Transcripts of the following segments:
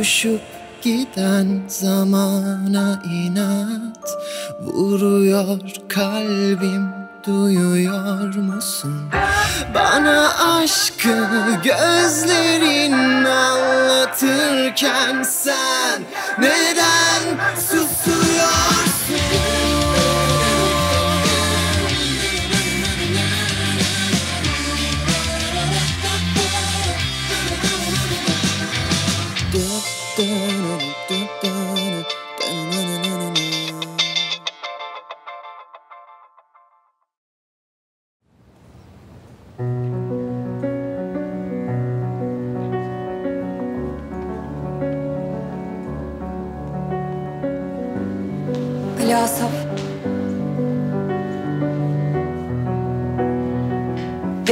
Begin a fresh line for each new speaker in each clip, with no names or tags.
Uçuşup giden zamana inat Vuruyor kalbim duyuyor musun? Bana aşkı gözlerin anlatırken sen neden susuyorsun?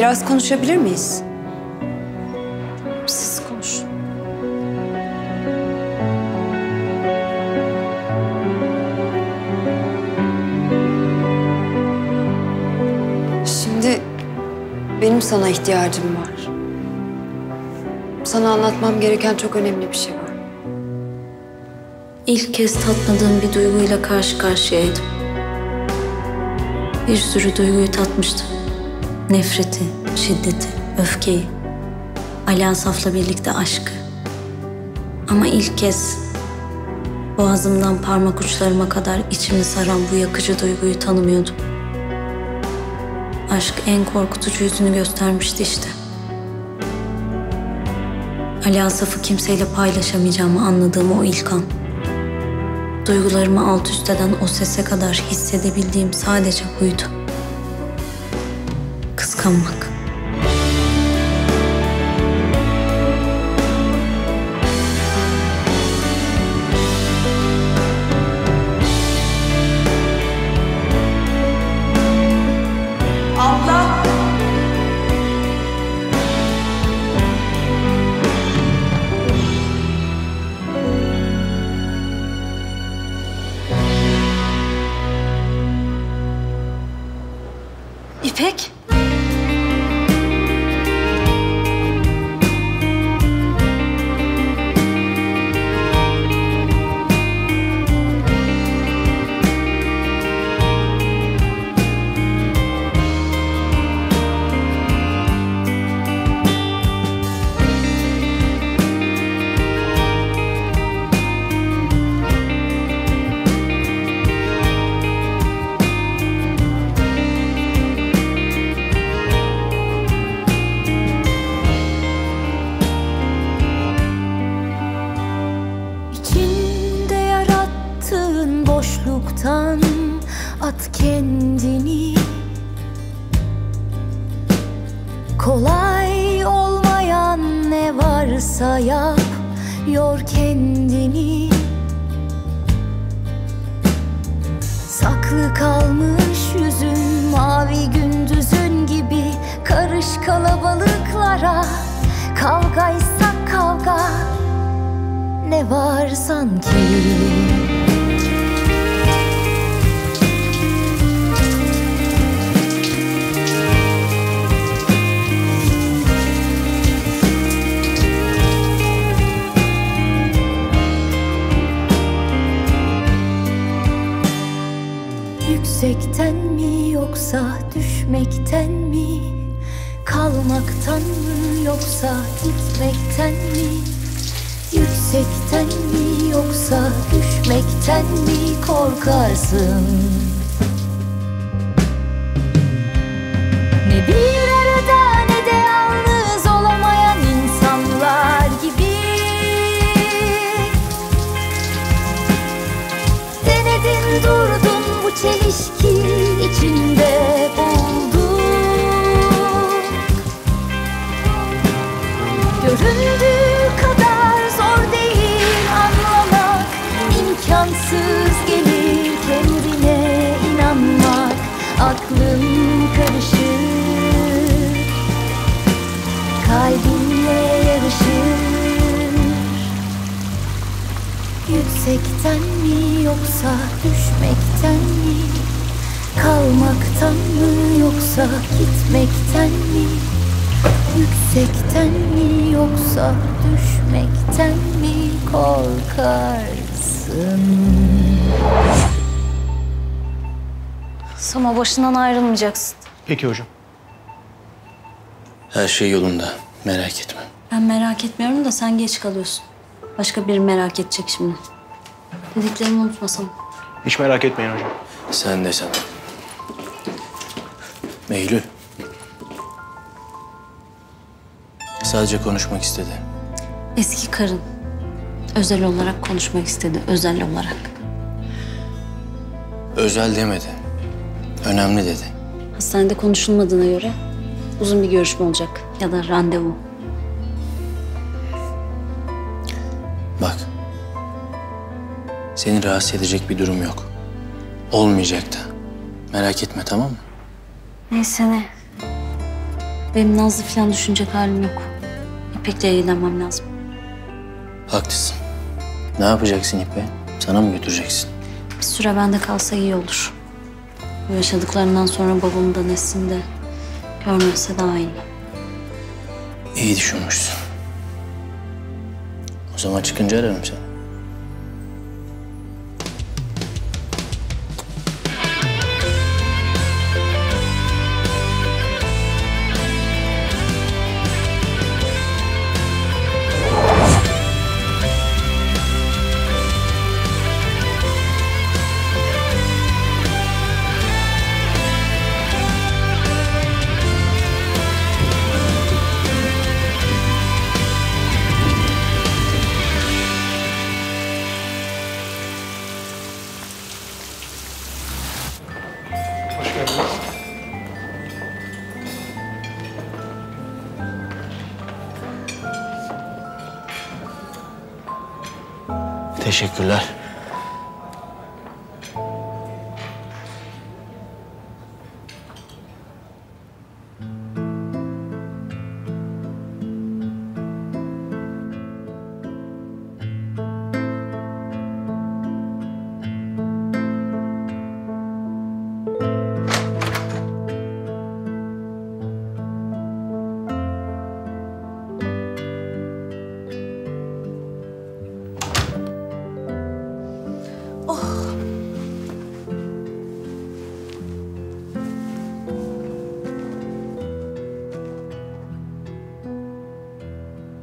Biraz konuşabilir miyiz?
Siz konuşun.
Şimdi benim sana ihtiyacım var. Sana anlatmam gereken çok önemli bir şey var.
İlk kez tatmadığım bir duyguyla karşı karşıyaydım. Bir sürü duyguyu tatmıştım. Nefreti, şiddeti, öfkeyi. Ali Asaf'la birlikte aşkı. Ama ilk kez boğazımdan parmak uçlarıma kadar içimi saran bu yakıcı duyguyu tanımıyordum. Aşk en korkutucu yüzünü göstermişti işte. Ali Asaf'ı kimseyle paylaşamayacağımı anladığım o ilk an. Duygularımı alt üst eden o sese kadar hissedebildiğim sadece buydu. Kıskanmak.
Kalabalıklara Kavgaysa kavga ne var sanki? Yüksekten mi yoksa düşmekten mi Kalmaktan mı yoksa gitmekten mi Yüksekten mi yoksa düşmekten mi korkarsın? Ne bir arada ne de yalnız olamayan insanlar gibi Denedin durdun bu çelişki içinde buldun Göründüğü kadar zor değil anlamak. İmkansız gelir kendine inanmak. Aklın karışır Kalbinle yarışır. Yüksekten mi yoksa düşmekten mi? Kalmaktan mı yoksa gitmekten mi Yüksekten mi yoksa düşmekten mi korkarsın?
Sama başından ayrılmayacaksın.
Peki hocam.
Her şey yolunda. Merak etme.
Ben merak etmiyorum da sen geç kalıyorsun. Başka biri merak edecek şimdi. Dediklerimi unutmasam.
Hiç merak etmeyin hocam.
Sen de sen. Eylül. Sadece konuşmak istedi.
Eski karın özel olarak konuşmak istedi. Özel olarak.
Özel demedi. Önemli dedi.
Hastanede konuşulmadığına göre uzun bir görüşme olacak. Ya da randevu.
Bak. Seni rahatsız edecek bir durum yok. Olmayacak da. Merak etme tamam mı?
Neyse ne. Benim Nazlı falan düşünecek halim yok. İpek'le ilgilenmem lazım.
Haklısın. Ne yapacaksın İpe? Sana mı götüreceksin?
Bir süre bende kalsa iyi olur. Bu yaşadıklarından sonra babamı da Nesin de görmese daha iyi.
İyi düşünmüşsün. O zaman çıkınca ararım seni.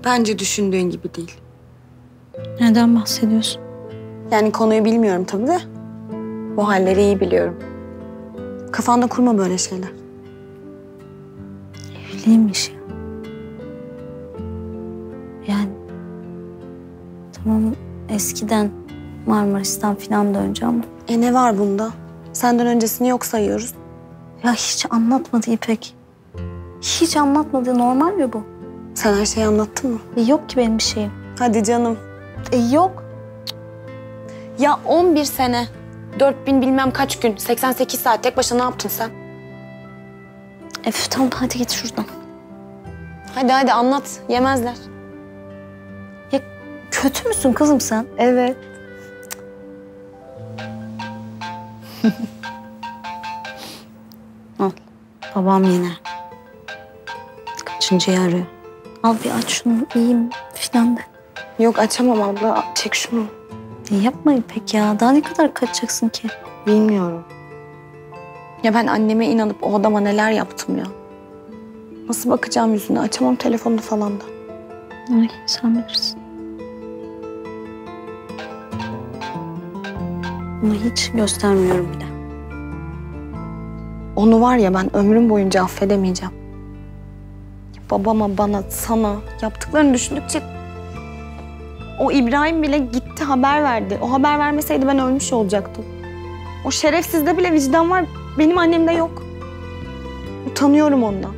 Bence düşündüğün gibi değil.
Neden bahsediyorsun?
Yani konuyu bilmiyorum tabii de. Bu halleri iyi biliyorum. Kafanda kurma böyle şeyler.
Evliymiş ya. Yani tamam eskiden Marmaris'ten falan da önce ama
E ne var bunda? Senden öncesini yok sayıyoruz.
ya hiç anlatmadı İpek. Hiç anlatmadı normal mi bu?
Sen her şeyi anlattın mı?
E, yok ki benim bir şeyim.
Hadi canım.
E yok.
Ya 11 sene. 4000 bilmem kaç gün. 88 saat tek başına ne yaptın sen?
Ef tamam hadi git şuradan.
Hadi hadi anlat. Yemezler.
Ya kötü müsün kızım sen?
Evet.
Al. Babam yine. Kaçıncıyı arıyor. Al bir aç şunu iyiyim filan de.
Yok açamam abla. Çek şunu.
E, yapma İpek ya. Daha ne kadar kaçacaksın ki?
Bilmiyorum. Ya ben anneme inanıp o adama neler yaptım ya. Nasıl bakacağım yüzüne? Açamam telefonu falan da.
Ay sen bilirsin. Bunu hiç göstermiyorum bile.
Onu var ya ben ömrüm boyunca affedemeyeceğim. Babama, bana, sana yaptıklarını düşündükçe... O İbrahim bile gitti haber verdi. O haber vermeseydi ben ölmüş olacaktım. O şerefsizde bile vicdan var. Benim annemde yok. Utanıyorum ondan.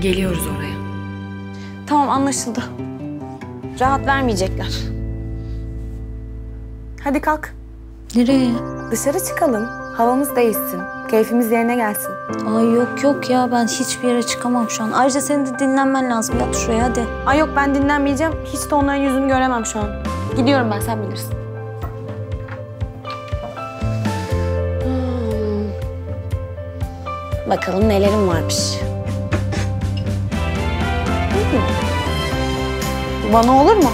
Geliyoruz oraya.
Tamam anlaşıldı. Rahat vermeyecekler. Hadi kalk.
Nereye?
Dışarı çıkalım.
Havamız değişsin. Keyfimiz yerine gelsin.
Ay yok yok ya ben hiçbir yere çıkamam şu an. Ayrıca senin de dinlenmen lazım. Yat şuraya hadi.
Ay yok ben dinlenmeyeceğim. Hiç de onların yüzünü göremem şu an. Gidiyorum ben sen bilirsin.
Bakalım nelerim varmış.
Bana olur mu?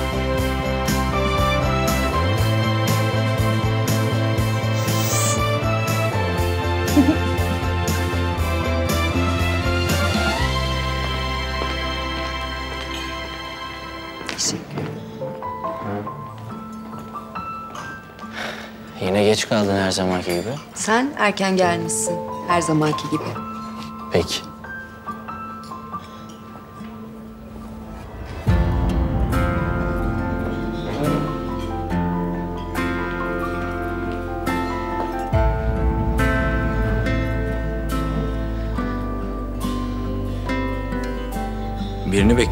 Yine geç kaldın her zamanki gibi.
Sen erken gelmişsin. Her zamanki gibi.
Peki.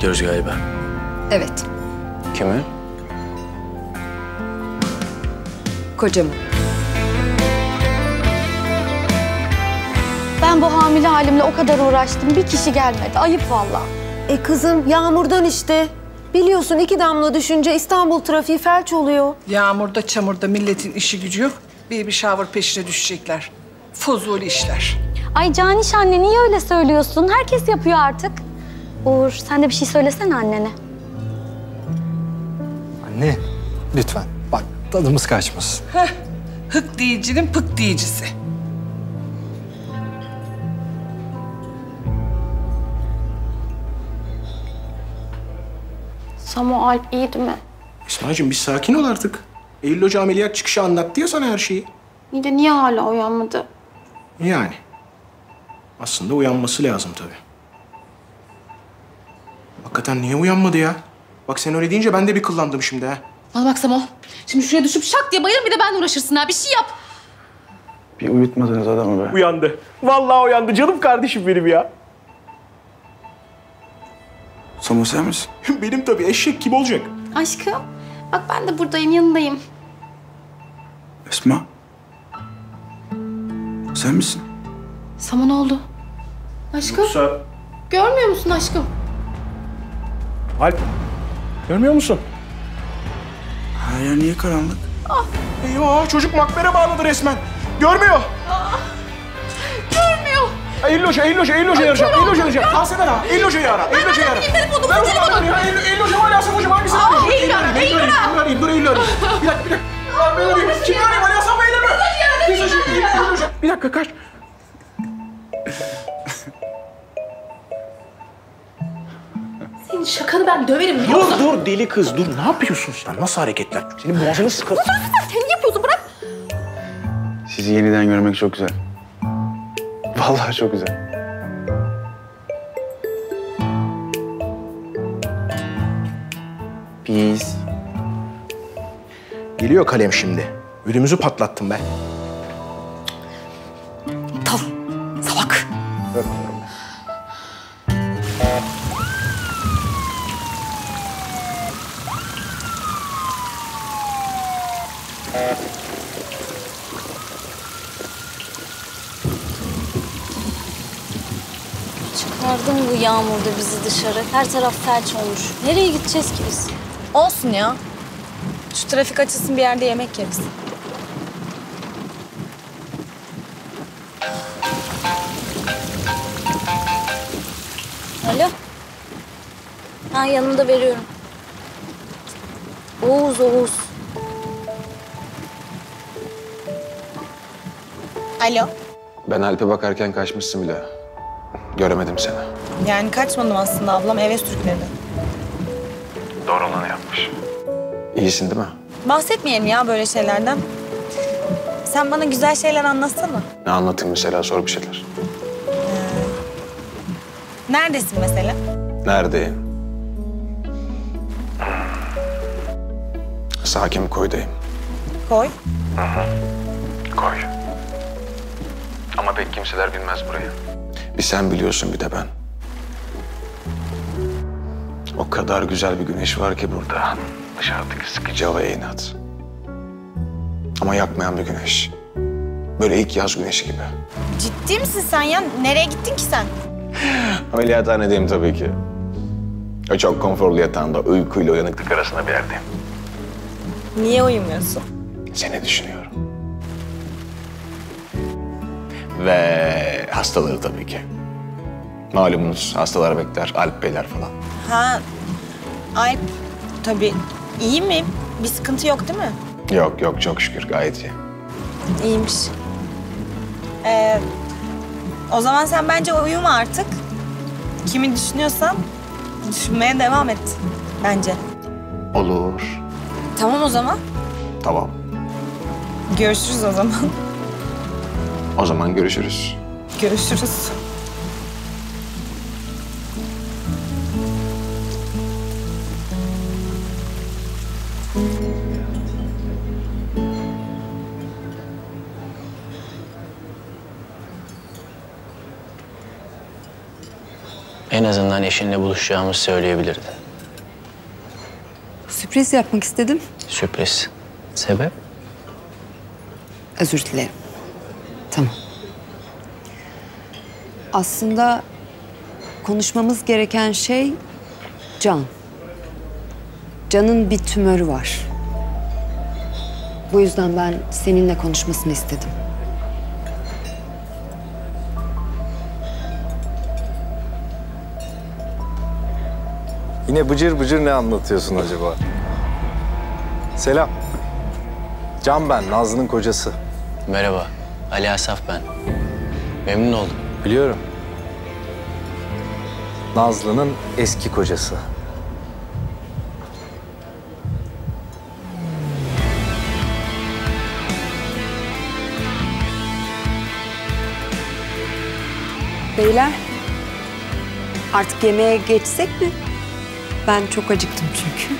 Bekliyoruz galiba.
Evet.
Kimi?
Kocamı.
Ben bu hamile halimle o kadar uğraştım. Bir kişi gelmedi. Ayıp valla.
E kızım yağmurdan işte. Biliyorsun iki damla düşünce İstanbul trafiği felç oluyor.
Yağmurda, çamurda milletin işi gücü yok. Baby shower peşine düşecekler. Fuzuli işler.
Ay Caniş anne niye öyle söylüyorsun? Herkes yapıyor artık. Uğur sen de bir şey söylesene annene.
Anne, lütfen. Bak tadımız kaçmasın.
Hık diyicinin pık diyicisi.
Samo Alp iyi değil mi?
İsmail'cim bir sakin ol artık. Eylül Hoca ameliyat çıkışı anlattı ya sana her şeyi.
İyi de niye hala uyanmadı?
Yani. Aslında uyanması lazım tabii. Hakikaten niye uyanmadı ya? Bak sen öyle deyince ben de bir kıllandım şimdi ha.
Bana bak Samo. Şimdi şuraya düşüp şak diye bayılır bir de ben uğraşırsın ha. Bir şey yap.
Bir uyutmadınız adamı be.
Uyandı. Vallahi uyandı. Canım kardeşim benim ya.
Samu sen misin?
benim tabii. Eşek kim olacak?
Aşkım bak ben de buradayım yanındayım.
Esma. Sen misin?
Samo ne oldu? Aşkım
Yoksa...
görmüyor musun aşkım?
Alp. Görmüyor musun?
Her yer niye karanlık?
Eyvah çocuk makbere bağladı resmen. Görmüyor.
Görmüyor.
Eylül Hoca, Eylül Hoca, Eylül Hoca'yı arayacağım. Eylül Hoca'yı arayacağım. Al sen ara. Eylül Hoca'yı ara. Eylül Hoca'yı ara.
telefonu,
o
telefonu.
zaman ya. Eylül, Hoca hala Asaf Hocam hangisini arayacağım?
Eylül ara, Eylül ara.
Eylül arayayım. Dur Eylül arayayım. Bir dakika, bir dakika. Ben arayayım. Kimi arayayım? Ali Hasan Bey'le mi? Eylül Hoca, Eylül Hoca. Bir dakika kaç.
Senin şakanı ben döverim biliyor
Dur
musun?
dur deli kız dur. Ne yapıyorsun sen? Nasıl hareketler? Senin boğazını sıkar.
Sen yapıyorsun bırak.
Sizi yeniden görmek çok güzel. Vallahi çok güzel.
Biz. Geliyor kalem şimdi. Ödümüzü patlattım ben.
Tal. Salak.
Çıkardın bu yağmurda bizi dışarı. Her taraf felç olmuş. Nereye gideceğiz ki biz?
Olsun ya. Şu trafik açılsın bir yerde yemek yeriz.
Alo. Ha yanımda veriyorum. Oğuz, Oğuz.
Alo.
Ben Alp'e bakarken kaçmışsın bile. Göremedim seni.
Yani kaçmadım aslında ablam eve sürükledi.
Doğru olanı yapmış. İyisin değil mi?
Bahsetmeyelim ya böyle şeylerden. Sen bana güzel şeyler anlatsana.
Ne anlatayım mesela sor bir şeyler.
Neredesin mesela?
Neredeyim? Sakin koydayım.
Koy.
Koy. Ama pek kimseler bilmez burayı. Bir sen biliyorsun bir de ben. O kadar güzel bir güneş var ki burada. Dışarıdaki sıkıcı hava inat. Ama yakmayan bir güneş. Böyle ilk yaz güneşi gibi.
Ciddi misin sen ya? Nereye gittin ki sen?
Ameliyathanedeyim tabii ki. O çok konforlu yatağında uykuyla uyanıklık arasında bir yerdeyim.
Niye uyumuyorsun?
Seni düşünüyorum. Ve hastaları tabii ki. Malumunuz hastalar bekler, Alp Beyler falan.
Ha, Alp tabii iyi mi? Bir sıkıntı yok değil mi?
Yok yok çok şükür gayet iyi.
İyiymiş. Ee, o zaman sen bence uyuma artık. Kimi düşünüyorsan düşünmeye devam et bence.
Olur.
Tamam o zaman.
Tamam.
Görüşürüz o zaman.
O zaman görüşürüz.
Görüşürüz.
En azından eşinle buluşacağımızı söyleyebilirdin.
Sürpriz yapmak istedim.
Sürpriz. Sebep?
Özür dilerim. Tamam. Aslında konuşmamız gereken şey Can. Can'ın bir tümörü var. Bu yüzden ben seninle konuşmasını istedim.
Yine bıcır bıcır ne anlatıyorsun acaba? Selam. Can ben, Nazlı'nın kocası.
Merhaba. Ali Asaf ben. Memnun oldum.
Biliyorum. Nazlı'nın eski kocası.
Beyler, artık yemeğe geçsek mi? Ben çok acıktım çünkü.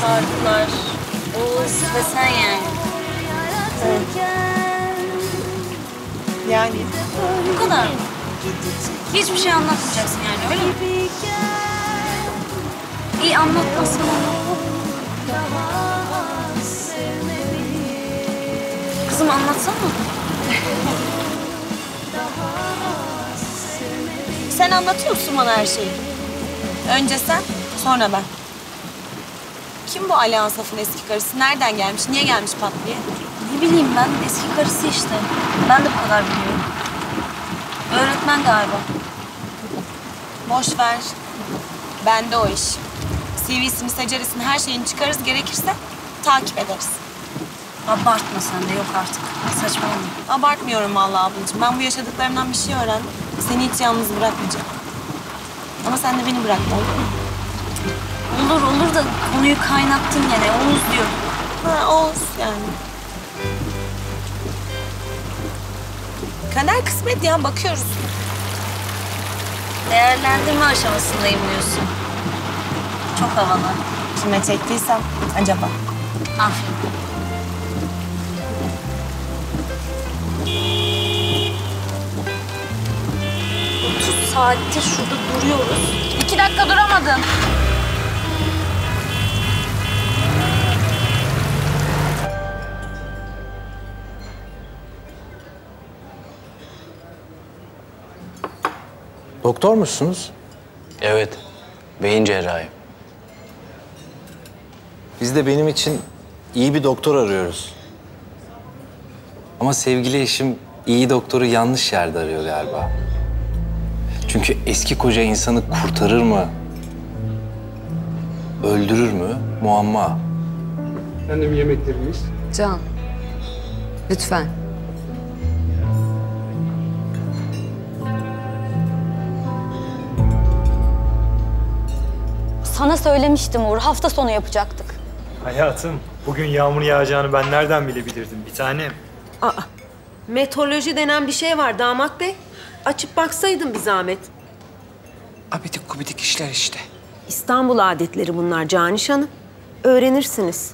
Şarkılar, Oğuz ve sen yani.
Yani
Bu kadar mı? Hiçbir şey anlatmayacaksın yani öyle mi? İyi anlatmasın Kızım anlatsana.
sen anlatıyorsun bana her şeyi. Önce sen, sonra ben. Kim bu Ali Asaf'ın eski karısı? Nereden gelmiş? Niye gelmiş pat diye?
Ne bileyim ben eski karısı işte. Ben de bu kadar biliyorum. Öğretmen galiba.
Boş ver. Bende o iş. CV'sini, seceresini, her şeyini çıkarırız. Gerekirse takip ederiz.
Abartma sen de yok artık. Saçmalama.
Abartmıyorum vallahi ablacığım. Ben bu yaşadıklarımdan bir şey öğrendim. Seni hiç yalnız bırakmayacağım. Ama sen de beni bırakma olur mu?
Olur olur da konuyu kaynattın gene. Oğuz diyor.
Ha, Oğuz yani. Kader kısmet ya bakıyoruz.
Değerlendirme aşamasındayım diyorsun. Çok havalı.
Kime çektiysem acaba?
Aferin.
Saattir şurada duruyoruz. İki dakika duramadın.
Doktor musunuz?
Evet. Beyin cerrahi.
Biz de benim için iyi bir doktor arıyoruz. Ama sevgili eşim iyi doktoru yanlış yerde arıyor galiba. Çünkü eski koca insanı kurtarır mı? Öldürür mü? Muamma.
Efendim yemeklerimiz.
Can. Lütfen.
Sana söylemiştim Uğur. Hafta sonu yapacaktık.
Hayatım, bugün yağmur yağacağını ben nereden bilebilirdim bir tanem?
Aa, meteoroloji denen bir şey var damat bey. Açıp baksaydın bir zahmet.
Abidik gubidik işler işte.
İstanbul adetleri bunlar Caniş Hanım. Öğrenirsiniz.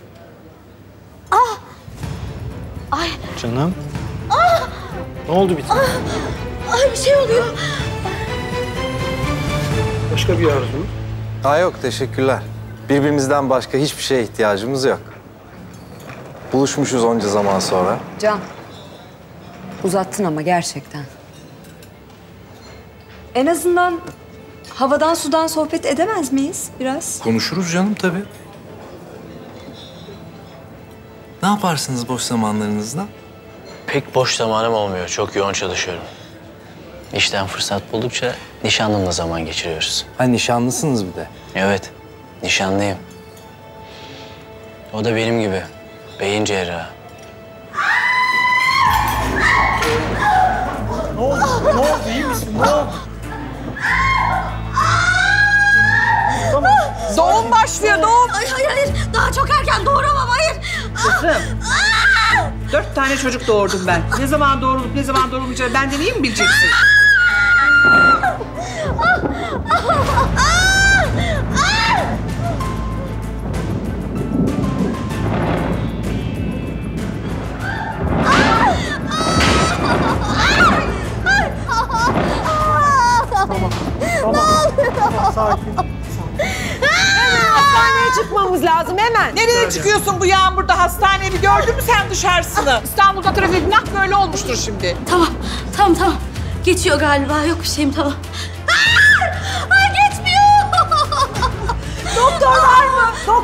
Ah! Ay,
Canım,
ah!
ne oldu bir tanem?
Ay bir şey oluyor.
Başka bir arzunuz?
Ha yok teşekkürler. Birbirimizden başka hiçbir şeye ihtiyacımız yok. Buluşmuşuz onca zaman sonra.
Can. Uzattın ama gerçekten. En azından havadan sudan sohbet edemez miyiz biraz?
Konuşuruz canım tabii. Ne yaparsınız boş zamanlarınızda?
Pek boş zamanım olmuyor. Çok yoğun çalışıyorum. İşten fırsat buldukça nişanlımla zaman geçiriyoruz.
Ha nişanlısınız bir de.
Evet, nişanlıyım. O da benim gibi. Beyin cerrahı.
Ne oldu? Ne oldu? İyi misin? Ne oldu?
Doğum başlıyor, doğum.
Ay hayır hayır. Daha çok erken doğuramam hayır.
Kızım. Dört tane çocuk doğurdum ben. Ne zaman doğrulup ne zaman doğrulmayacağını benden iyi mi bileceksin?
Hastaneye çıkmamız lazım hemen.
Nereye çıkıyorsun bu yağmurda? Hastaneye bir gördün mü sen dışarısını? İstanbul'da trafik nak böyle olmuştur şimdi.
Tamam, tamam, tamam. Geçiyor galiba. Yok bir şeyim tamam.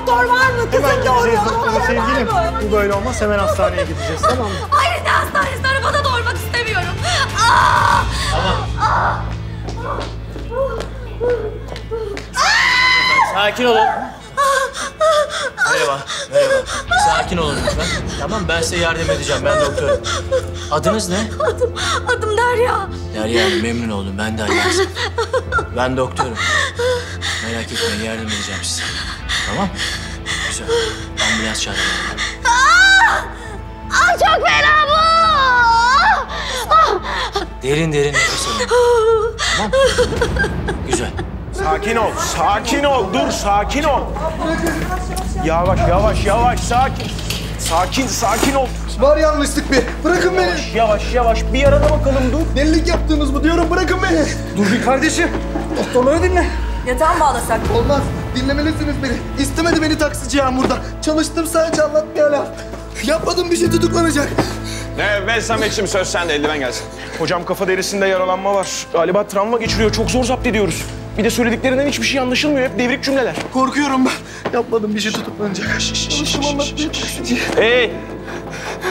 Doktor var mı? Kızım
Hemen
doğuruyor.
gideceğiz doktora
Doktor var
sevgilim.
mı?
Bu böyle olmaz. Hemen hastaneye gideceğiz tamam mı?
Hayır ne hastanesi? Arabada doğurmak istemiyorum. Aa!
Sakin olun. Merhaba, merhaba. Sakin olun lütfen. Tamam, ben size yardım edeceğim. Ben doktorum. Adınız ne?
Adım, adım Derya.
Derya Hanım, memnun oldum. Ben de Ali Asaf. Ben doktorum. Merak etmeyin, yardım edeceğim size. Tamam? Güzel. Ambulans çağıralım.
Aa! Aa, çok fena bu. Ah!
Derin derin nefes alın. Tamam? Güzel.
Sakin ol, sakin ol. Dur, sakin ol. Yavaş, yavaş, yavaş, sakin. Sakin, sakin ol.
Var yanlışlık bir. Bırakın beni.
Yavaş, yavaş. Bir yarana bakalım, dur.
Delilik yaptınız mı diyorum bırakın beni.
Dur bir kardeşim. Doktorları dinle.
Yatağa mı bağlasak?
Olmaz. Dinlemelisiniz beni. İstemedi beni taksici yağmurda. Çalıştım sadece anlatmaya laf. Yapmadım bir şey tutuklanacak.
Ne be Samet'ciğim söz sende eldiven gelsin. Hocam kafa derisinde yaralanma var. Galiba travma geçiriyor. Çok zor zapt ediyoruz. Bir de söylediklerinden hiçbir şey anlaşılmıyor. Hep devrik cümleler.
Korkuyorum ben. Yapmadım bir şey tutuklanacak. Çalıştım anlatmaya taksici.
Hey!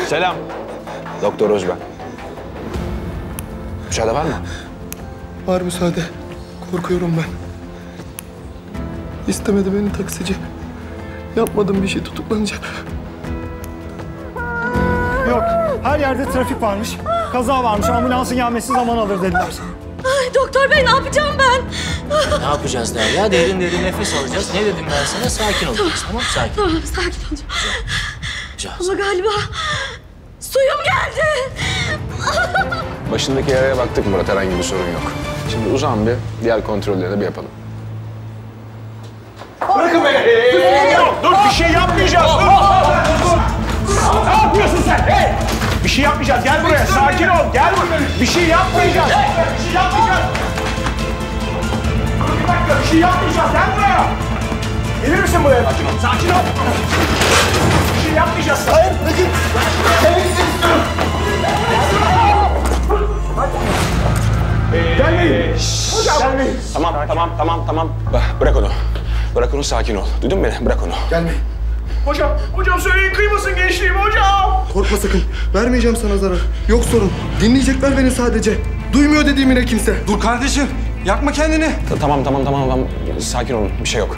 Selam. Doktor Özben. Müsaade var mı?
Var müsaade. Korkuyorum ben. İstemedi beni taksici. Yapmadım bir şey tutuklanacak.
Yok, her yerde trafik varmış. Kaza varmış. Ambulansın gelmesi zaman alır dediler.
Ay, doktor bey ne yapacağım ben?
Ne yapacağız Derya? Derin derin nefes alacağız. Ne dedim ben sana? Sakin olacağız. Tamam? Sakin.
Tamam sakin olacağım.
Güzel.
Ama galiba suyum geldi.
Başındaki yaraya baktık Murat. Herhangi bir sorun yok. Şimdi uzan bir. Diğer kontrolleri de bir yapalım.
Bırakın beni. Dur, dur bir şey yapmayacağız. Dur. Ne yapıyorsun sen? Hey! Bir şey yapmayacağız. Gel buraya. Sakin ol. Gel buraya. Bir şey yapmayacağız. Bir şey yapmayacağız. Dur bir dakika. Bir şey yapmayacağız. Gel buraya. Gelir misin buraya? Sakin ol. Sakin ol. Bir şey yapmayacağız. Hayır. Bırakın. Eve gitmek istiyorum. Gelmeyin. Hocam. Gelmeyin.
Tamam, tamam, tamam, tamam. Bırak onu. Bırak onu, sakin ol. Duydun mu beni? Bırak onu.
Gelmeyin.
Hocam. Hocam söyleyin kıymasın gençliğimi hocam.
Korkma sakın. Vermeyeceğim sana zarar. Yok sorun. Dinleyecekler beni sadece. Duymuyor dediğimi de kimse.
Dur kardeşim. Yakma kendini. Tamam, tamam, tamam, tamam. Sakin olun. Bir şey yok.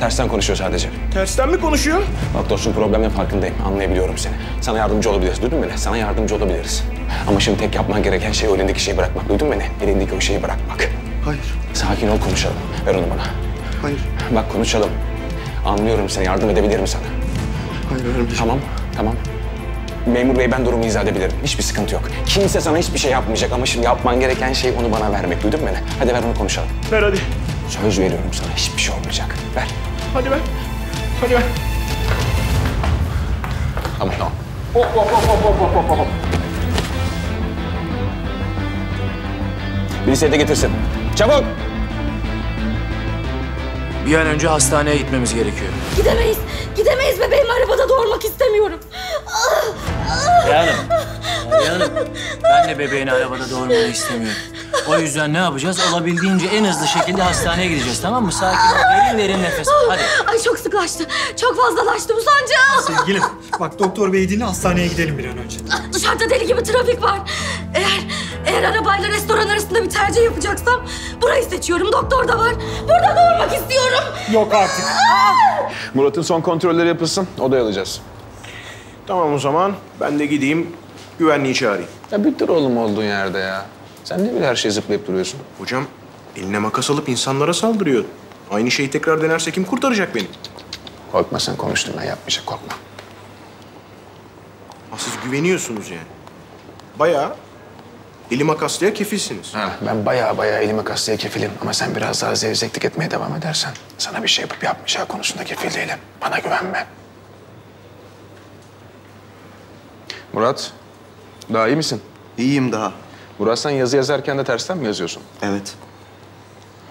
Tersten konuşuyor sadece.
Tersten mi konuşuyor?
Bak dostum problemin farkındayım. Anlayabiliyorum seni. Sana yardımcı olabiliriz. Duydun mu beni? Sana yardımcı olabiliriz. Ama şimdi tek yapman gereken şey o elindeki şeyi bırakmak. Duydun mu beni? Elindeki o şeyi bırakmak.
Hayır.
Sakin ol konuşalım. Ver onu bana.
Hayır.
Bak konuşalım. Anlıyorum seni. Yardım edebilirim sana.
Hayır vermeyeceğim.
Tamam, tamam. Memur bey ben durumu izah edebilirim. Hiçbir sıkıntı yok. Kimse sana hiçbir şey yapmayacak ama şimdi yapman gereken şey onu bana vermek. Duydun mu beni? Hadi ver onu konuşalım.
Ver hadi.
Söz veriyorum sana. Hiçbir şey olmayacak. Ver.
Hadi ver. Hadi ver.
Tamam, tamam.
Hop hop hop hop hop hop hop.
Birisi de getirsin. Çabuk!
Bir an önce hastaneye gitmemiz gerekiyor.
Gidemeyiz. Gidemeyiz bebeğimi arabada doğurmak istemiyorum.
Reyhan'ım. Reyhan'ım. Ben de bebeğini arabada doğurmanı istemiyorum. O yüzden ne yapacağız? Olabildiğince en hızlı şekilde hastaneye gideceğiz tamam mı? Sakin ol. Derin derin nefes al. Hadi.
Ay çok sıklaştı. Çok fazlalaştı bu sancı.
Sevgilim bak doktor bey dinle hastaneye gidelim bir an önce.
Dışarıda deli gibi trafik var. Eğer eğer arabayla restoran arasında bir tercih yapacaksam burayı seçiyorum. Doktor da var. Burada doğurmak istiyorum.
Yok artık.
Murat'ın son kontrolleri yapılsın. Odaya alacağız. Tamam o zaman. Ben de gideyim güvenliği çağırayım.
Ya bir dur oğlum olduğun yerde ya. Sen ne bile her şeye zıplayıp duruyorsun?
Hocam eline makas alıp insanlara saldırıyor. Aynı şeyi tekrar denerse kim kurtaracak beni?
Korkma sen konuştun ben yapmayacak korkma.
Ha, siz güveniyorsunuz yani. Bayağı eli makaslıya kefilsiniz.
Ha, ben bayağı bayağı elime kastıya kefilim ama sen biraz daha zevzeklik etmeye devam edersen sana bir şey yapıp yapmayacağı konusunda kefil değilim. Bana güvenme. Murat, daha iyi misin?
İyiyim daha.
Murat sen yazı yazarken de tersten mi yazıyorsun?
Evet.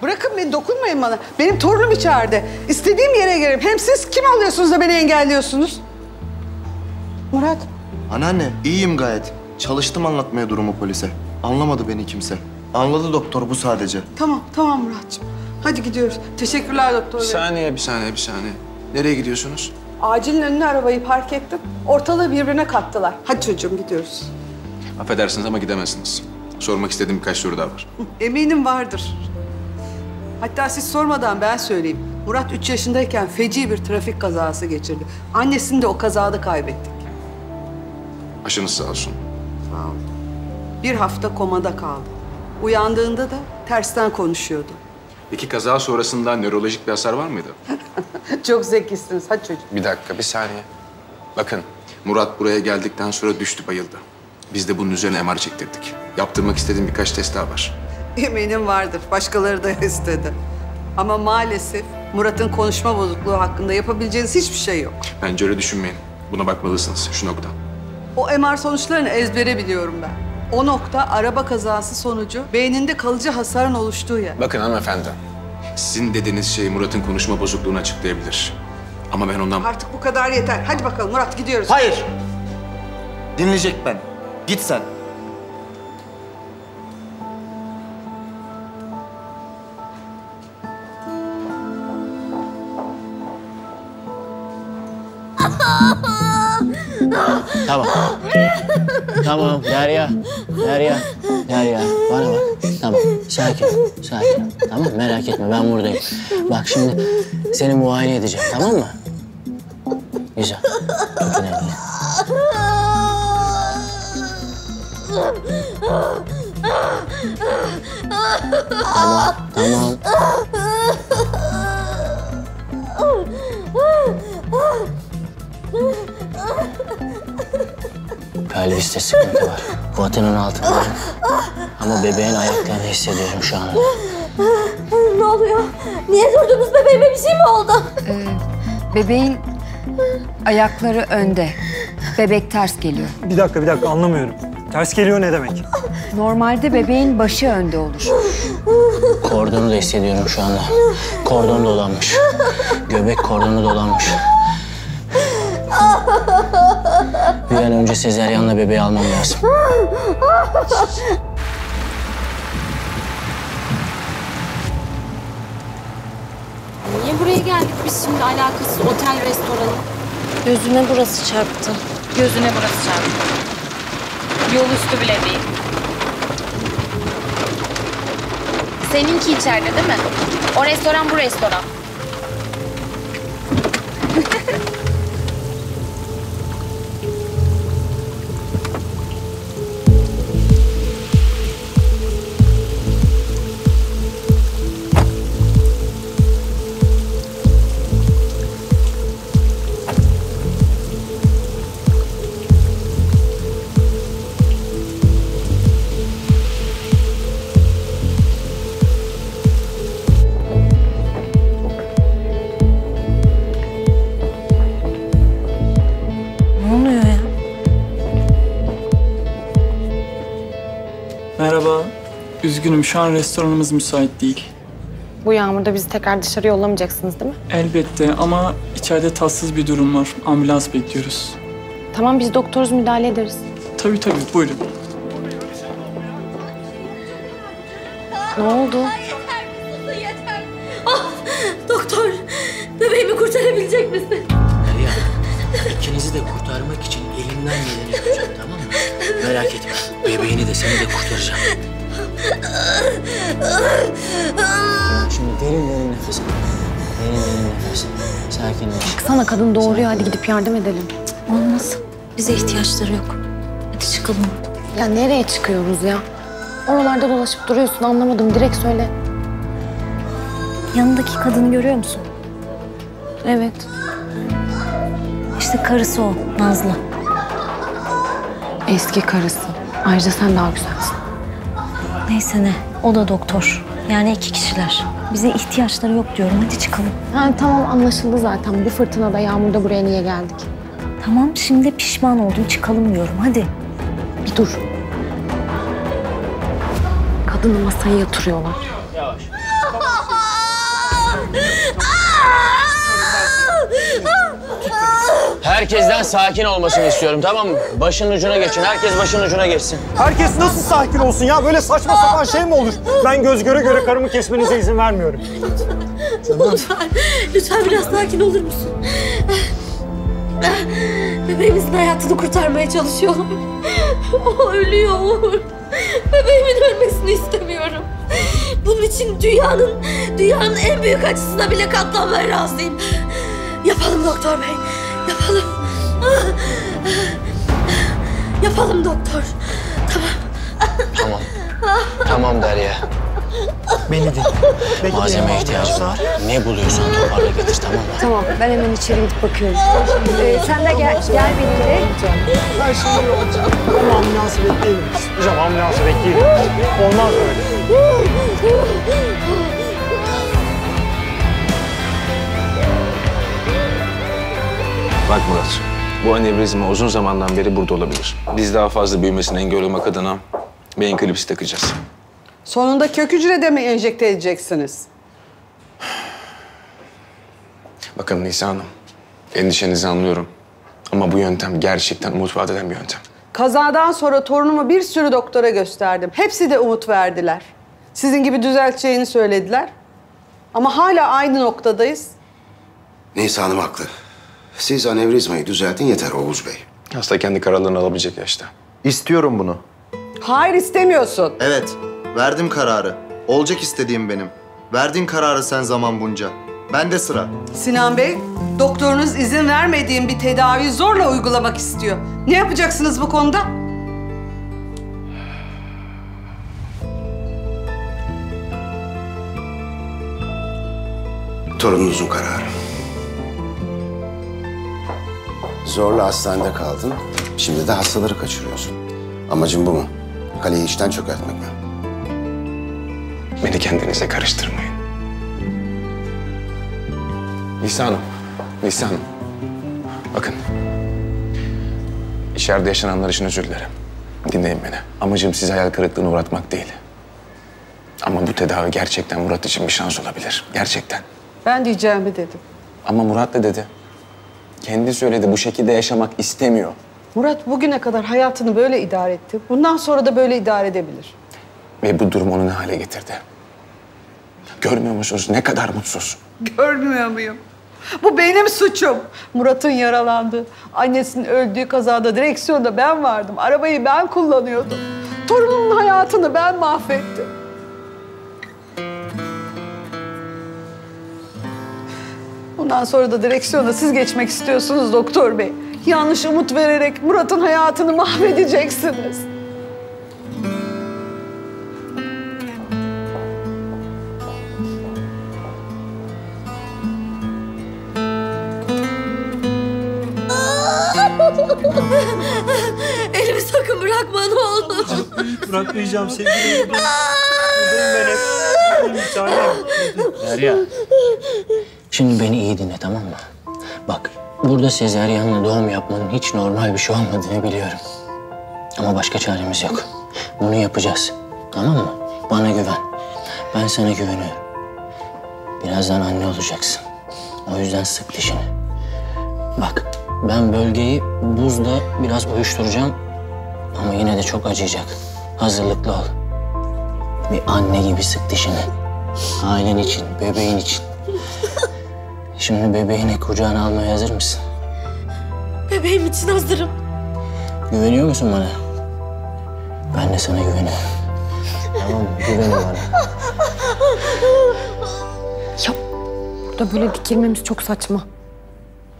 Bırakın beni dokunmayın bana. Benim torunum içeride. İstediğim yere gelirim. Hem siz kim alıyorsunuz da beni engelliyorsunuz? Murat.
Anneanne iyiyim gayet. Çalıştım anlatmaya durumu polise. Anlamadı beni kimse. Anladı doktor bu sadece.
Tamam tamam Muratcığım. Hadi gidiyoruz. Teşekkürler doktor
Bir
bey.
saniye, bir saniye, bir saniye. Nereye gidiyorsunuz?
Acilin önüne arabayı park ettim. Ortalığı birbirine kattılar. Hadi çocuğum gidiyoruz.
Affedersiniz ama gidemezsiniz. Sormak istediğim birkaç soru daha var.
Eminim vardır. Hatta siz sormadan ben söyleyeyim. Murat 3 yaşındayken feci bir trafik kazası geçirdi. Annesini de o kazada kaybettik.
Başınız sağ olsun.
Sağ ol. Bir hafta komada kaldı. Uyandığında da tersten konuşuyordu.
Peki kaza sonrasında nörolojik bir hasar var mıydı?
Çok zekisiniz. Hadi çocuğum.
Bir dakika, bir saniye. Bakın, Murat buraya geldikten sonra düştü, bayıldı. Biz de bunun üzerine MR çektirdik. Yaptırmak istediğim birkaç test daha var.
Eminim vardır. Başkaları da istedi. Ama maalesef Murat'ın konuşma bozukluğu hakkında yapabileceğiniz hiçbir şey yok.
Bence öyle düşünmeyin. Buna bakmalısınız, şu nokta.
O MR sonuçlarını ezbere biliyorum ben. O nokta araba kazası sonucu beyninde kalıcı hasarın oluştuğu yer.
Bakın hanımefendi, sizin dediğiniz şey Murat'ın konuşma bozukluğunu açıklayabilir. Ama ben ondan...
Artık bu kadar yeter. Hadi bakalım Murat gidiyoruz.
Hayır. Dinleyecek ben. Git sen.
Tamam. tamam Derya. Derya. Derya bana bak. Tamam sakin ol. Sakin ol. Tamam merak etme ben buradayım. Bak şimdi seni muayene edeceğim tamam mı? Güzel. Çok önemli. Tamam, tamam. Pelviste sıkıntı var. Vatanın altında. Ama bebeğin ayaklarını hissediyorum şu anda.
ne oluyor? Niye durdunuz bebeğime bir şey mi oldu?
Ee, bebeğin ayakları önde. Bebek ters geliyor.
Bir dakika bir dakika anlamıyorum. Ters geliyor ne demek?
Normalde bebeğin başı önde olur.
Kordonu da hissediyorum şu anda. Kordon dolanmış. Göbek kordonu dolanmış. Bir an önce sezeryanla bebeği almam lazım.
Niye buraya geldik biz şimdi alakasız otel, restoran?
Gözüme burası çarptı.
Gözüne burası çarptı. Yol üstü bile değil. Seninki içeride değil mi? O restoran bu restoran.
Şu an restoranımız müsait değil.
Bu yağmurda bizi tekrar dışarı yollamayacaksınız değil mi?
Elbette ama içeride tatsız bir durum var. Ambulans bekliyoruz.
Tamam biz doktoruz müdahale ederiz.
Tabii tabii buyurun.
Ne oldu?
Yeter. Ah, doktor, bebeğimi kurtarabilecek misin?
Derya, ikinizi de kurtarmak için elimden geleni yapacağım tamam mı? Merak etme. Bebeğini de seni de kurtaracağım.
Şimdi derin derin nefes al. Derin derin nefes al. Sakinleş.
Baksana kadın doğuruyor hadi gidip yardım edelim.
Olmaz. Bize ihtiyaçları yok. Hadi çıkalım.
Ya nereye çıkıyoruz ya? Oralarda dolaşıp duruyorsun anlamadım direkt söyle.
Yanındaki kadını görüyor musun?
Evet.
İşte karısı o, Nazlı.
Eski karısı. Ayrıca sen daha güzelsin.
Neyse ne, o da doktor. Yani iki kişiler. Bize ihtiyaçları yok diyorum. Hadi çıkalım.
Ha, tamam anlaşıldı zaten. Bu fırtınada yağmurda buraya niye geldik?
Tamam, şimdi pişman oldum. Çıkalım diyorum. Hadi.
Bir dur. Kadını masaya yatırıyorlar.
Herkesten sakin olmasını istiyorum tamam mı? Başın ucuna geçin. Herkes başın ucuna geçsin.
Herkes nasıl sakin olsun ya? Böyle saçma sapan şey mi olur? Ben göz göre göre karımı kesmenize izin vermiyorum.
Lütfen, lütfen biraz sakin olur musun? Bebeğimizin hayatını kurtarmaya çalışıyorlar. O ölüyor Uğur. Bebeğimin ölmesini istemiyorum. Bunun için dünyanın, dünyanın en büyük acısına bile katlanmaya razıyım. Yapalım doktor bey, yapalım. Yapalım doktor. Tamam.
Tamam. Tamam Derya.
Beni dinle.
Malzeme ihtiyacım var. Ne buluyorsan toparla getir tamam mı?
Tamam ben hemen içeri gidip bakıyorum. Ee, sen de gel, gel benimle.
Ben şimdi olacağım. Ama ambulansı bekleyelim. Hocam ambulansı bekleyelim. Olmaz böyle.
Bak Murat, bu anevrizma uzun zamandan beri burada olabilir. Biz daha fazla büyümesine engel olmak adına beyin klipsi takacağız.
Sonunda kök hücrede mi enjekte edeceksiniz?
Bakın Nisa Hanım, endişenizi anlıyorum. Ama bu yöntem gerçekten umut vaat eden bir yöntem.
Kazadan sonra torunumu bir sürü doktora gösterdim. Hepsi de umut verdiler. Sizin gibi düzelteceğini söylediler. Ama hala aynı noktadayız.
Neyse hanım haklı. Siz anevrizmayı düzeltin yeter Oğuz Bey.
Hasta kendi kararlarını alabilecek yaşta.
İstiyorum bunu.
Hayır istemiyorsun.
Evet, verdim kararı. Olacak istediğim benim. Verdin kararı sen zaman bunca. Bende sıra.
Sinan Bey, doktorunuz izin vermediğim bir tedaviyi zorla uygulamak istiyor. Ne yapacaksınız bu konuda?
Torununuzun kararı. Zorla hastanede kaldın. Şimdi de hastaları kaçırıyorsun. Amacın bu mu? Kaleyi işten çökertmek mi?
Beni kendinize karıştırmayın. Nisa Hanım, Nisa Hanım. Bakın. İçeride yaşananlar için özür dilerim. Dinleyin beni. Amacım sizi hayal kırıklığına uğratmak değil. Ama bu tedavi gerçekten Murat için bir şans olabilir. Gerçekten.
Ben diyeceğimi dedim.
Ama Murat da dedi. Kendi söyledi bu şekilde yaşamak istemiyor.
Murat bugüne kadar hayatını böyle idare etti. Bundan sonra da böyle idare edebilir.
Ve bu durum onu ne hale getirdi? Görmüyor musunuz ne kadar mutsuz?
Görmüyor muyum? Bu benim suçum. Murat'ın yaralandı. Annesinin öldüğü kazada direksiyonda ben vardım. Arabayı ben kullanıyordum. Torunumun hayatını ben mahvettim. Bundan sonra da direksiyona siz geçmek istiyorsunuz doktor bey. Yanlış umut vererek Murat'ın hayatını mahvedeceksiniz.
Elimi sakın bırakma ne olur.
Bırakmayacağım sevgilim. Buradayım ben hep. Buradayım bir tanem.
Derya. Şimdi beni iyi dinle tamam mı? Bak burada sezeryanla doğum yapmanın hiç normal bir şey olmadığını biliyorum. Ama başka çaremiz yok. Bunu yapacağız. Tamam mı? Bana güven. Ben sana güveniyorum. Birazdan anne olacaksın. O yüzden sık dişini. Bak ben bölgeyi buzla biraz uyuşturacağım. Ama yine de çok acıyacak. Hazırlıklı ol. Bir anne gibi sık dişini. Ailen için, bebeğin için. Şimdi bebeğini kucağına almaya hazır mısın?
Bebeğim için hazırım.
Güveniyor musun bana? Ben de sana güveniyorum. Tamam mı? Güven bana.
Ya burada böyle dikilmemiz çok saçma.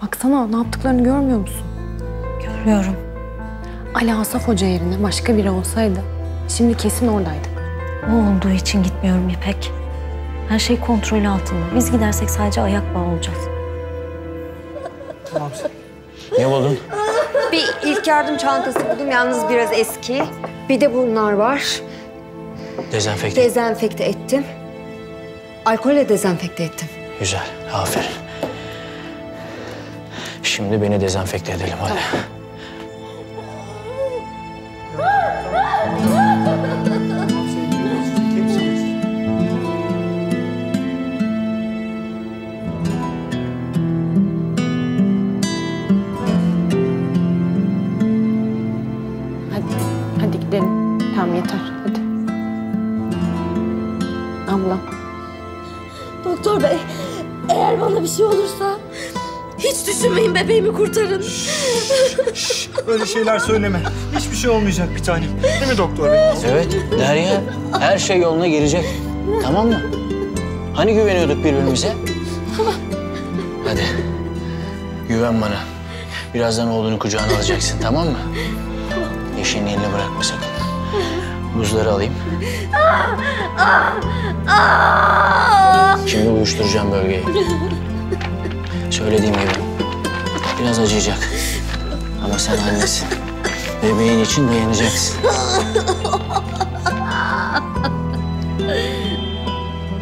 Baksana ne yaptıklarını görmüyor musun?
Görüyorum.
Ali Asaf Hoca yerine başka biri olsaydı şimdi kesin oradaydı.
O olduğu için gitmiyorum İpek. Her şey kontrol altında. Biz gidersek sadece ayak bağı olacağız.
Ne buldun?
Bir ilk yardım çantası buldum yalnız biraz eski. Bir de bunlar var.
Dezenfekte.
Dezenfekte ettim. Alkolle dezenfekte ettim.
Güzel. Aferin. Şimdi beni dezenfekte edelim hadi.
Hadi,
bebeğimi kurtarın.
Öyle şeyler söyleme. Hiçbir şey olmayacak bir tanem. Değil mi doktor bey?
Evet Derya her şey yoluna girecek. Tamam mı? Hani güveniyorduk birbirimize? Hadi. Güven bana. Birazdan oğlunu kucağına alacaksın tamam mı? Eşeğin eline bırakma sakın. Buzları alayım. Şimdi uyuşturacağım bölgeyi. Söylediğim gibi. Biraz acıyacak. Ama sen annesin. Bebeğin için dayanacaksın.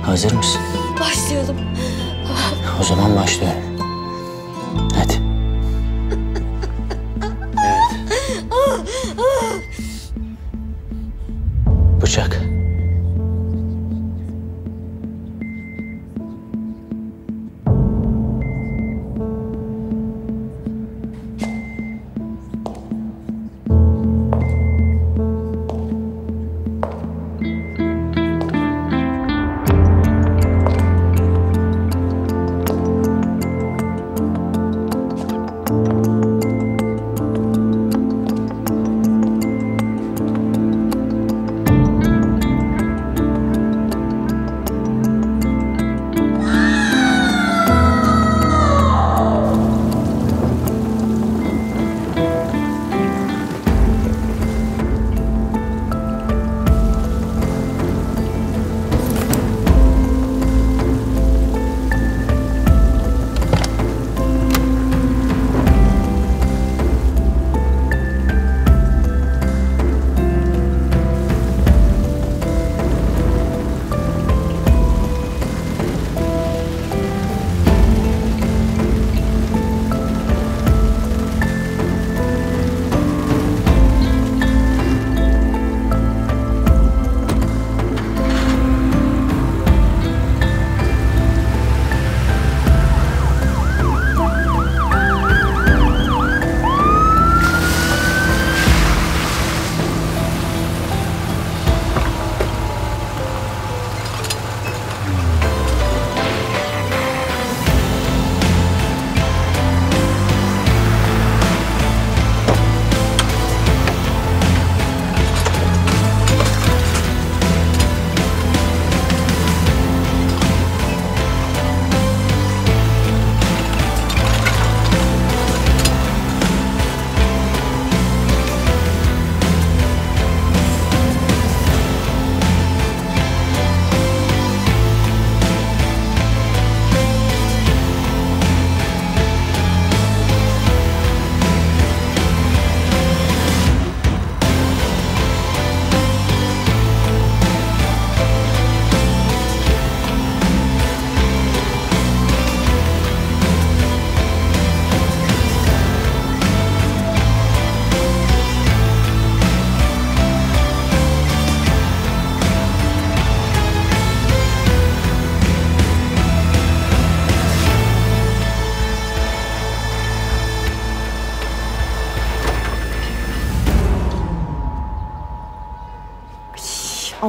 Hazır mısın?
Başlayalım.
O zaman başlıyorum.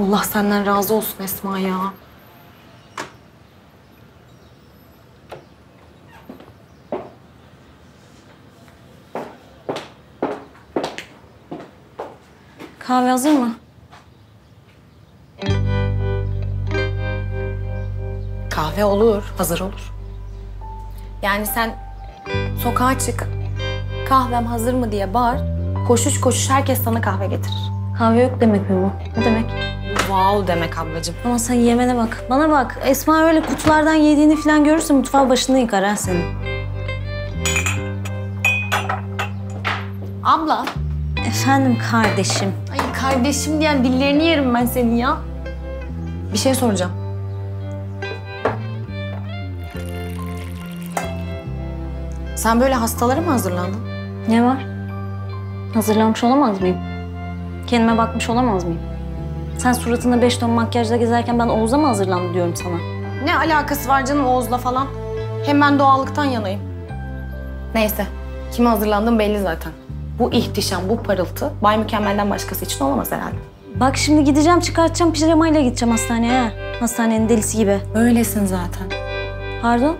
Allah senden razı olsun Esma ya.
Kahve hazır mı?
Kahve olur, hazır olur. Yani sen sokağa çık, kahvem hazır mı diye bağır. Koşuş koşuş herkes sana kahve getirir.
Kahve yok demek mi bu? Ne demek?
Wow demek ablacığım.
Ama sen yemene bak. Bana bak. Esma öyle kutulardan yediğini falan görürse mutfağı başını yıkar ha senin.
Abla.
Efendim kardeşim.
Ay kardeşim diyen dillerini yerim ben senin ya. Bir şey soracağım. Sen böyle hastalara mı hazırlandın?
Ne var? Hazırlanmış olamaz mıyım? Kendime bakmış olamaz mıyım? Sen suratında beş ton makyajla gezerken ben Oğuz'a mı hazırlandım diyorum sana?
Ne alakası var canım Oğuz'la falan? Hem ben doğallıktan yanayım. Neyse, kime hazırlandığım belli zaten. Bu ihtişam, bu parıltı Bay Mükemmel'den başkası için olamaz herhalde.
Bak şimdi gideceğim çıkartacağım pijamayla gideceğim hastaneye ha. Hastanenin delisi gibi.
Öylesin zaten.
Pardon?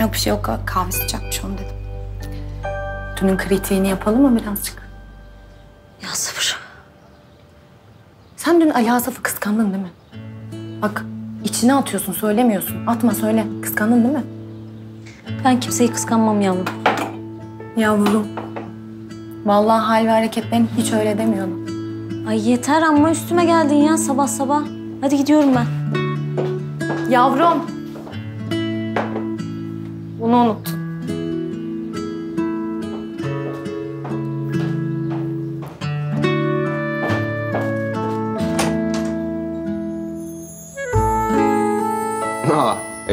Yok bir şey yok. Kahve sıcakmış onu dedim. Dünün kritiğini yapalım mı birazcık?
Ya sabır.
Sen dün Ali Asaf'ı kıskandın değil mi? Bak içine atıyorsun, söylemiyorsun. Atma söyle. Kıskandın değil mi?
Ben kimseyi kıskanmam yavrum.
Yavrum. Vallahi hal ve hareketlerin hiç öyle demiyordun.
Ay yeter ama üstüme geldin ya sabah sabah. Hadi gidiyorum ben.
Yavrum. Bunu unuttun.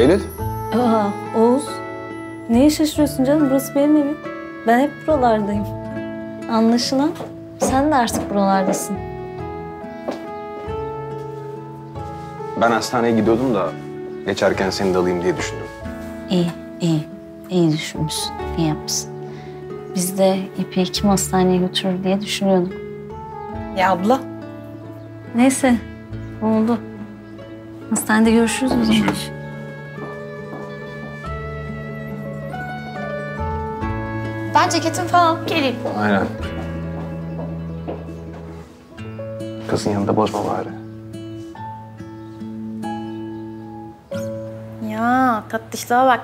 Eylül.
Aa, Oğuz. Neye şaşırıyorsun canım? Burası benim evim. Ben hep buralardayım. Anlaşılan sen de artık buralardasın.
Ben hastaneye gidiyordum da geçerken seni de alayım diye düşündüm.
İyi, iyi. İyi düşünmüşsün. İyi yapmışsın. Biz de İpek'i kim hastaneye götürür diye düşünüyorduk.
Ya abla.
Neyse, oldu. Hastanede görüşürüz o zaman.
Ben ceketim falan geleyim.
Aynen. Kızın yanında bozma bari.
Ya tatlışlığa bak.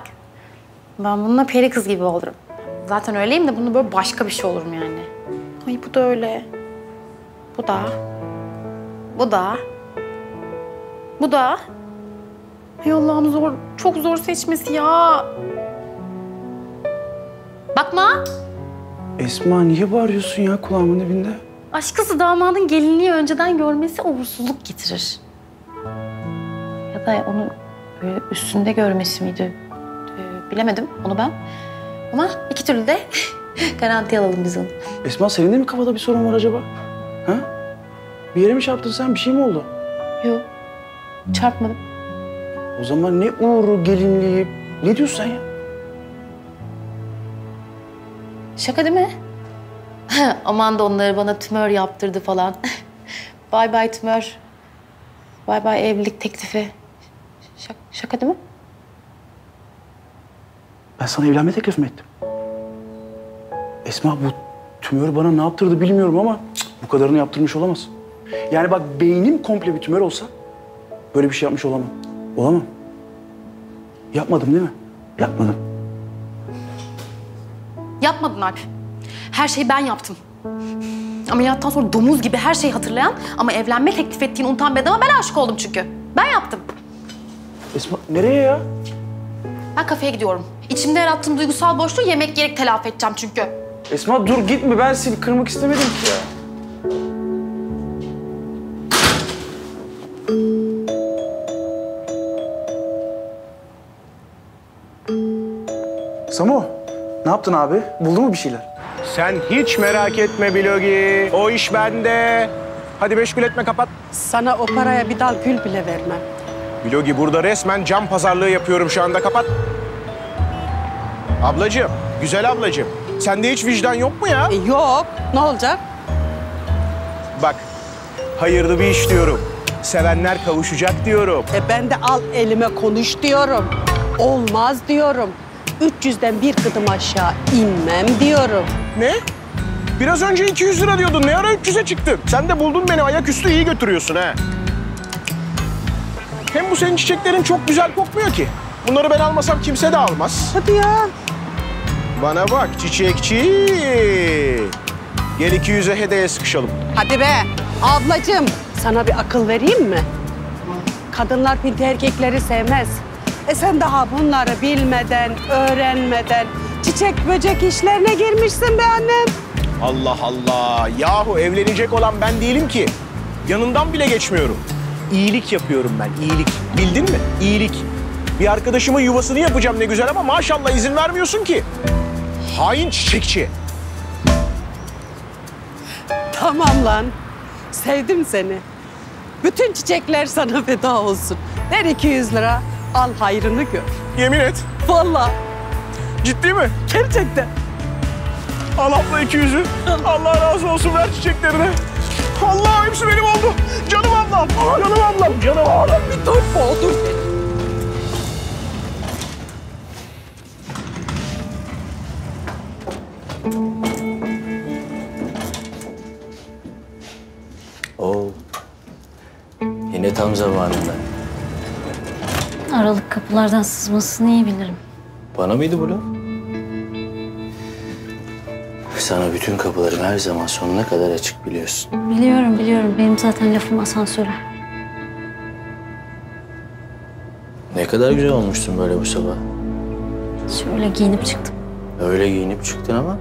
Ben bununla peri kız gibi olurum. Zaten öyleyim de bununla böyle başka bir şey olurum yani. Ay bu da öyle. Bu da. Bu da. Bu da. Ay Allah'ım zor. Çok zor seçmesi ya. Bakma.
Esma niye bağırıyorsun ya kulağımın dibinde?
Aşkısı damadın gelinliği önceden görmesi uğursuzluk getirir. Ya da onu böyle üstünde görmesi miydi? Ee, bilemedim onu ben. Ama iki türlü de garanti alalım biz onu.
Esma senin de mi kafada bir sorun var acaba? Ha? Bir yere mi çarptın sen? Bir şey mi oldu?
Yok. Çarpmadım.
O zaman ne uğru gelinliği? Ne diyorsun sen ya?
Şaka değil mi? Aman da onları bana tümör yaptırdı falan. bay bay tümör. Bay bay evlilik teklifi. Şaka, şaka değil mi?
Ben sana evlenme teklif mi ettim? Esma bu tümör bana ne yaptırdı bilmiyorum ama cık, bu kadarını yaptırmış olamaz. Yani bak beynim komple bir tümör olsa böyle bir şey yapmış olamam. Olamam. Yapmadım değil mi? Yapmadım.
Yapmadın Alp. Her şeyi ben yaptım. Ameliyattan sonra domuz gibi her şeyi hatırlayan ama evlenme teklif ettiğini unutan bir adama ben aşık oldum çünkü. Ben yaptım.
Esma nereye ya?
Ben kafeye gidiyorum. İçimde yarattığım duygusal boşluğu yemek yiyerek telafi edeceğim çünkü.
Esma dur gitme ben seni kırmak istemedim ki ya. Samo, ne yaptın abi? Buldun mu bir şeyler?
Sen hiç merak etme Bilogi. O iş bende. Hadi meşgul etme kapat.
Sana o paraya bir dal gül bile vermem.
Bilogi burada resmen cam pazarlığı yapıyorum şu anda kapat. Ablacığım, güzel ablacığım. Sende hiç vicdan yok mu ya?
yok. Ne olacak?
Hayırlı bir iş diyorum. Sevenler kavuşacak diyorum.
E ben de al elime konuş diyorum. Olmaz diyorum. 300'den bir kıdım aşağı inmem diyorum.
Ne? Biraz önce 200 lira diyordun. Ne ara 300'e çıktın? Sen de buldun beni. Ayaküstü iyi götürüyorsun ha. Hem bu senin çiçeklerin çok güzel kokmuyor ki. Bunları ben almasam kimse de almaz.
Hadi ya.
Bana bak çiçekçi. Gel 200'e hediye sıkışalım.
Hadi be ablacığım sana bir akıl vereyim mi? Kadınlar pinti erkekleri sevmez. E sen daha bunları bilmeden, öğrenmeden çiçek böcek işlerine girmişsin be annem.
Allah Allah. Yahu evlenecek olan ben değilim ki. Yanından bile geçmiyorum. İyilik yapıyorum ben, iyilik. Bildin mi? İyilik. Bir arkadaşımın yuvasını yapacağım ne güzel ama maşallah izin vermiyorsun ki. Hain çiçekçi.
Tamam lan. Sevdim seni. Bütün çiçekler sana feda olsun. Ver 200 lira, al hayrını gör.
Yemin et.
Vallahi.
Ciddi mi?
Gerçekten.
Al abla 200'ü. Allah razı olsun ver çiçeklerini. Allah hepsi benim oldu. Canım ablam. Canım ablam. Canım ablam.
Bir dur boğdur beni.
Oo. Yine tam zamanında.
Aralık kapılardan sızmasını iyi bilirim.
Bana mıydı bu laf? Sana bütün kapılarım her zaman sonuna kadar açık biliyorsun.
Biliyorum biliyorum. Benim zaten lafım asansöre.
Ne kadar güzel olmuşsun böyle bu sabah.
Şöyle giyinip çıktım.
Öyle giyinip çıktın ama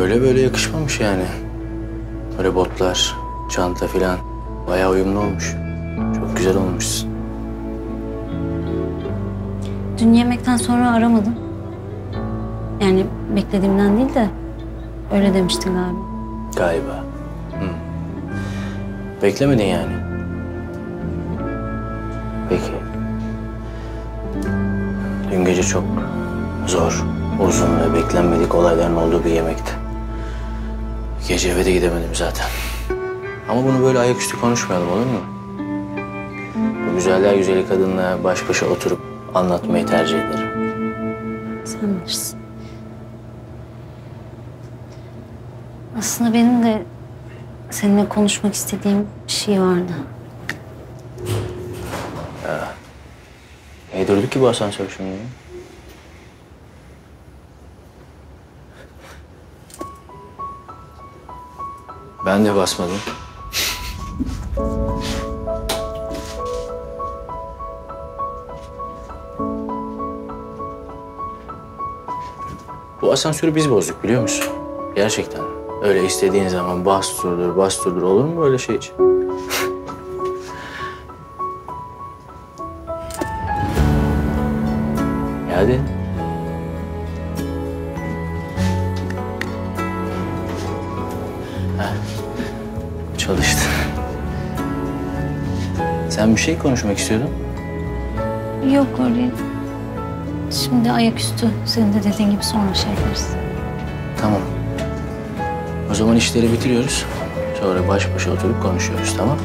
öyle böyle yakışmamış yani. Böyle botlar, çanta filan bayağı uyumlu olmuş. Çok güzel olmuşsun.
Dün yemekten sonra aramadım. Yani beklediğimden değil de öyle demiştin galiba.
Galiba. Hı. Beklemedin yani. Peki. Dün gece çok zor, uzun ve beklenmedik olayların olduğu bir yemekti. Gece eve de gidemedim zaten. Ama bunu böyle ayaküstü konuşmayalım olur mu? Bu güzeller güzeli kadınla baş başa oturup anlatmayı tercih ederim.
Sen bilirsin. Aslında benim de seninle konuşmak istediğim bir şey vardı.
Ya. Niye durdu ki bu asansör şimdi? Ben de basmadım. Bu asansörü biz bozduk biliyor musun? Gerçekten. Öyle istediğin zaman bas durdur, bas durdur olur mu böyle şey? E Hadi. Heh, Çalıştı. Sen bir şey konuşmak istiyordun.
Yok öyle. Şimdi ayaküstü. Senin de dediğin gibi sonra şey yaparız.
Tamam. O zaman işleri bitiriyoruz. Sonra baş başa oturup konuşuyoruz tamam?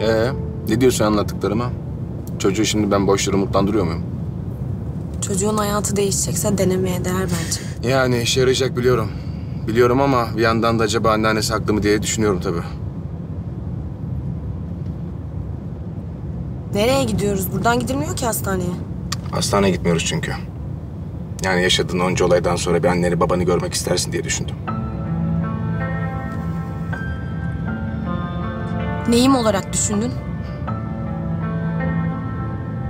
Ee, ne diyorsun anlattıklarıma? Çocuğu şimdi ben boş yere umutlandırıyor muyum?
Çocuğun hayatı değişecekse denemeye değer bence.
Yani işe yarayacak biliyorum. Biliyorum ama bir yandan da acaba anneannesi haklı mı diye düşünüyorum tabii.
Nereye gidiyoruz? Buradan gidilmiyor ki hastaneye.
Hastaneye gitmiyoruz çünkü. Yani yaşadığın onca olaydan sonra bir anneni babanı görmek istersin diye düşündüm.
Neyim olarak düşündün?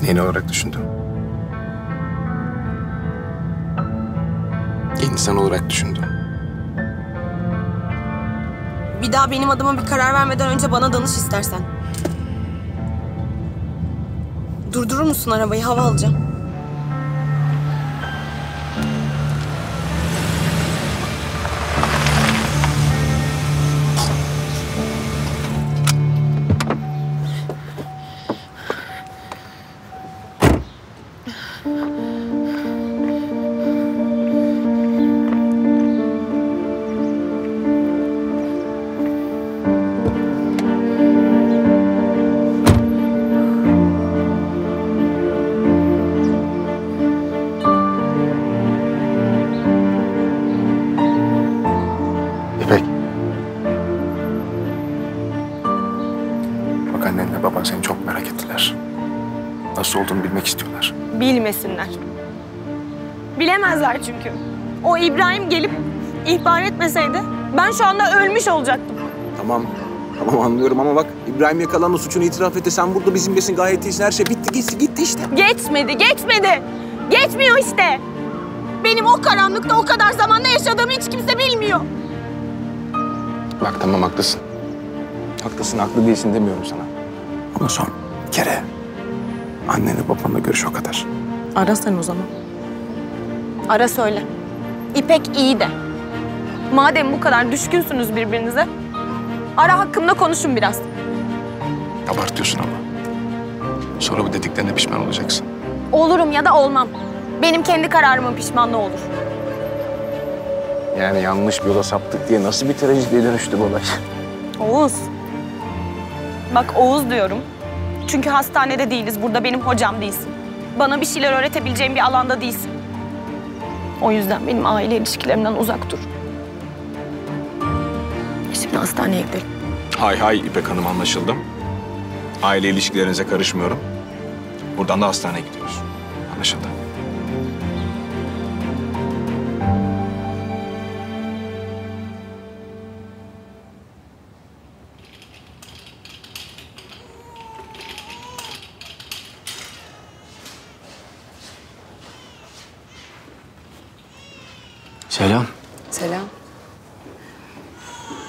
Yeni olarak düşündüm. İnsan olarak düşündüm.
Bir daha benim adıma bir karar vermeden önce bana danış istersen. Durdurur musun arabayı? Hava alacağım. Çünkü. O İbrahim gelip ihbar etmeseydi ben şu anda ölmüş olacaktım.
Tamam. Tamam anlıyorum ama bak İbrahim yakalandı suçunu itiraf etti. Sen burada bizimlesin gayet iyisin. Her şey bitti gitti, gitti işte.
Geçmedi, geçmedi. Geçmiyor işte. Benim o karanlıkta o kadar zamanda yaşadığımı hiç kimse bilmiyor.
Bak tamam haklısın. Haklısın haklı değilsin demiyorum sana.
Ama son kere annenle babanla görüş o kadar.
Ara sen o zaman. Ara söyle. İpek iyi de. Madem bu kadar düşkünsünüz birbirinize, ara hakkımda konuşun biraz.
Abartıyorsun ama. Sonra bu dediklerine pişman olacaksın.
Olurum ya da olmam. Benim kendi kararımın pişmanlığı olur.
Yani yanlış bir yola saptık diye nasıl bir trajediye dönüştü bu olay?
Oğuz. Bak Oğuz diyorum. Çünkü hastanede değiliz. Burada benim hocam değilsin. Bana bir şeyler öğretebileceğin bir alanda değilsin. O yüzden benim aile ilişkilerimden uzak dur. Şimdi hastaneye gidelim.
Hay hay İpek Hanım anlaşıldım. Aile ilişkilerinize karışmıyorum. Buradan da hastaneye gidiyoruz. Anlaşıldı.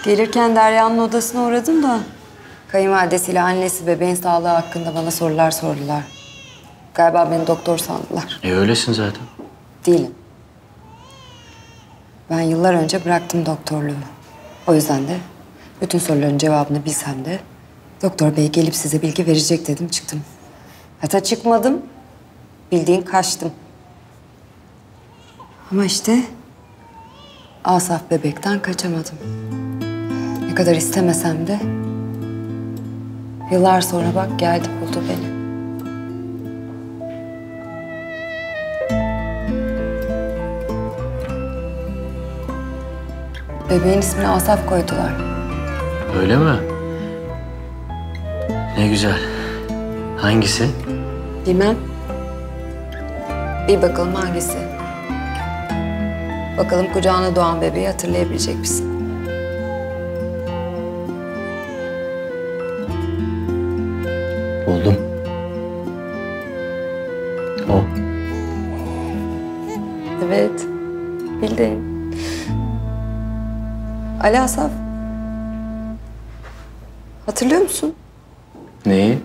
Gelirken Derya'nın odasına uğradım da... ...kayınvalidesiyle annesi bebeğin sağlığı hakkında bana sorular sordular. Galiba beni doktor sandılar.
E öylesin zaten.
Değilim. Ben yıllar önce bıraktım doktorluğu. O yüzden de bütün soruların cevabını bilsem de... ...doktor bey gelip size bilgi verecek dedim çıktım. Hatta çıkmadım. Bildiğin kaçtım. Ama işte Asaf bebekten kaçamadım. Ne kadar istemesem de yıllar sonra bak geldi buldu beni. Bebeğin ismini Asaf koydular.
Öyle mi? Ne güzel. Hangisi?
Bilmem. Bir bakalım hangisi? Bakalım kucağına doğan bebeği hatırlayabilecek misin?
Buldum. O.
Evet. Bildin. Ali Asaf. Hatırlıyor musun?
Neyi?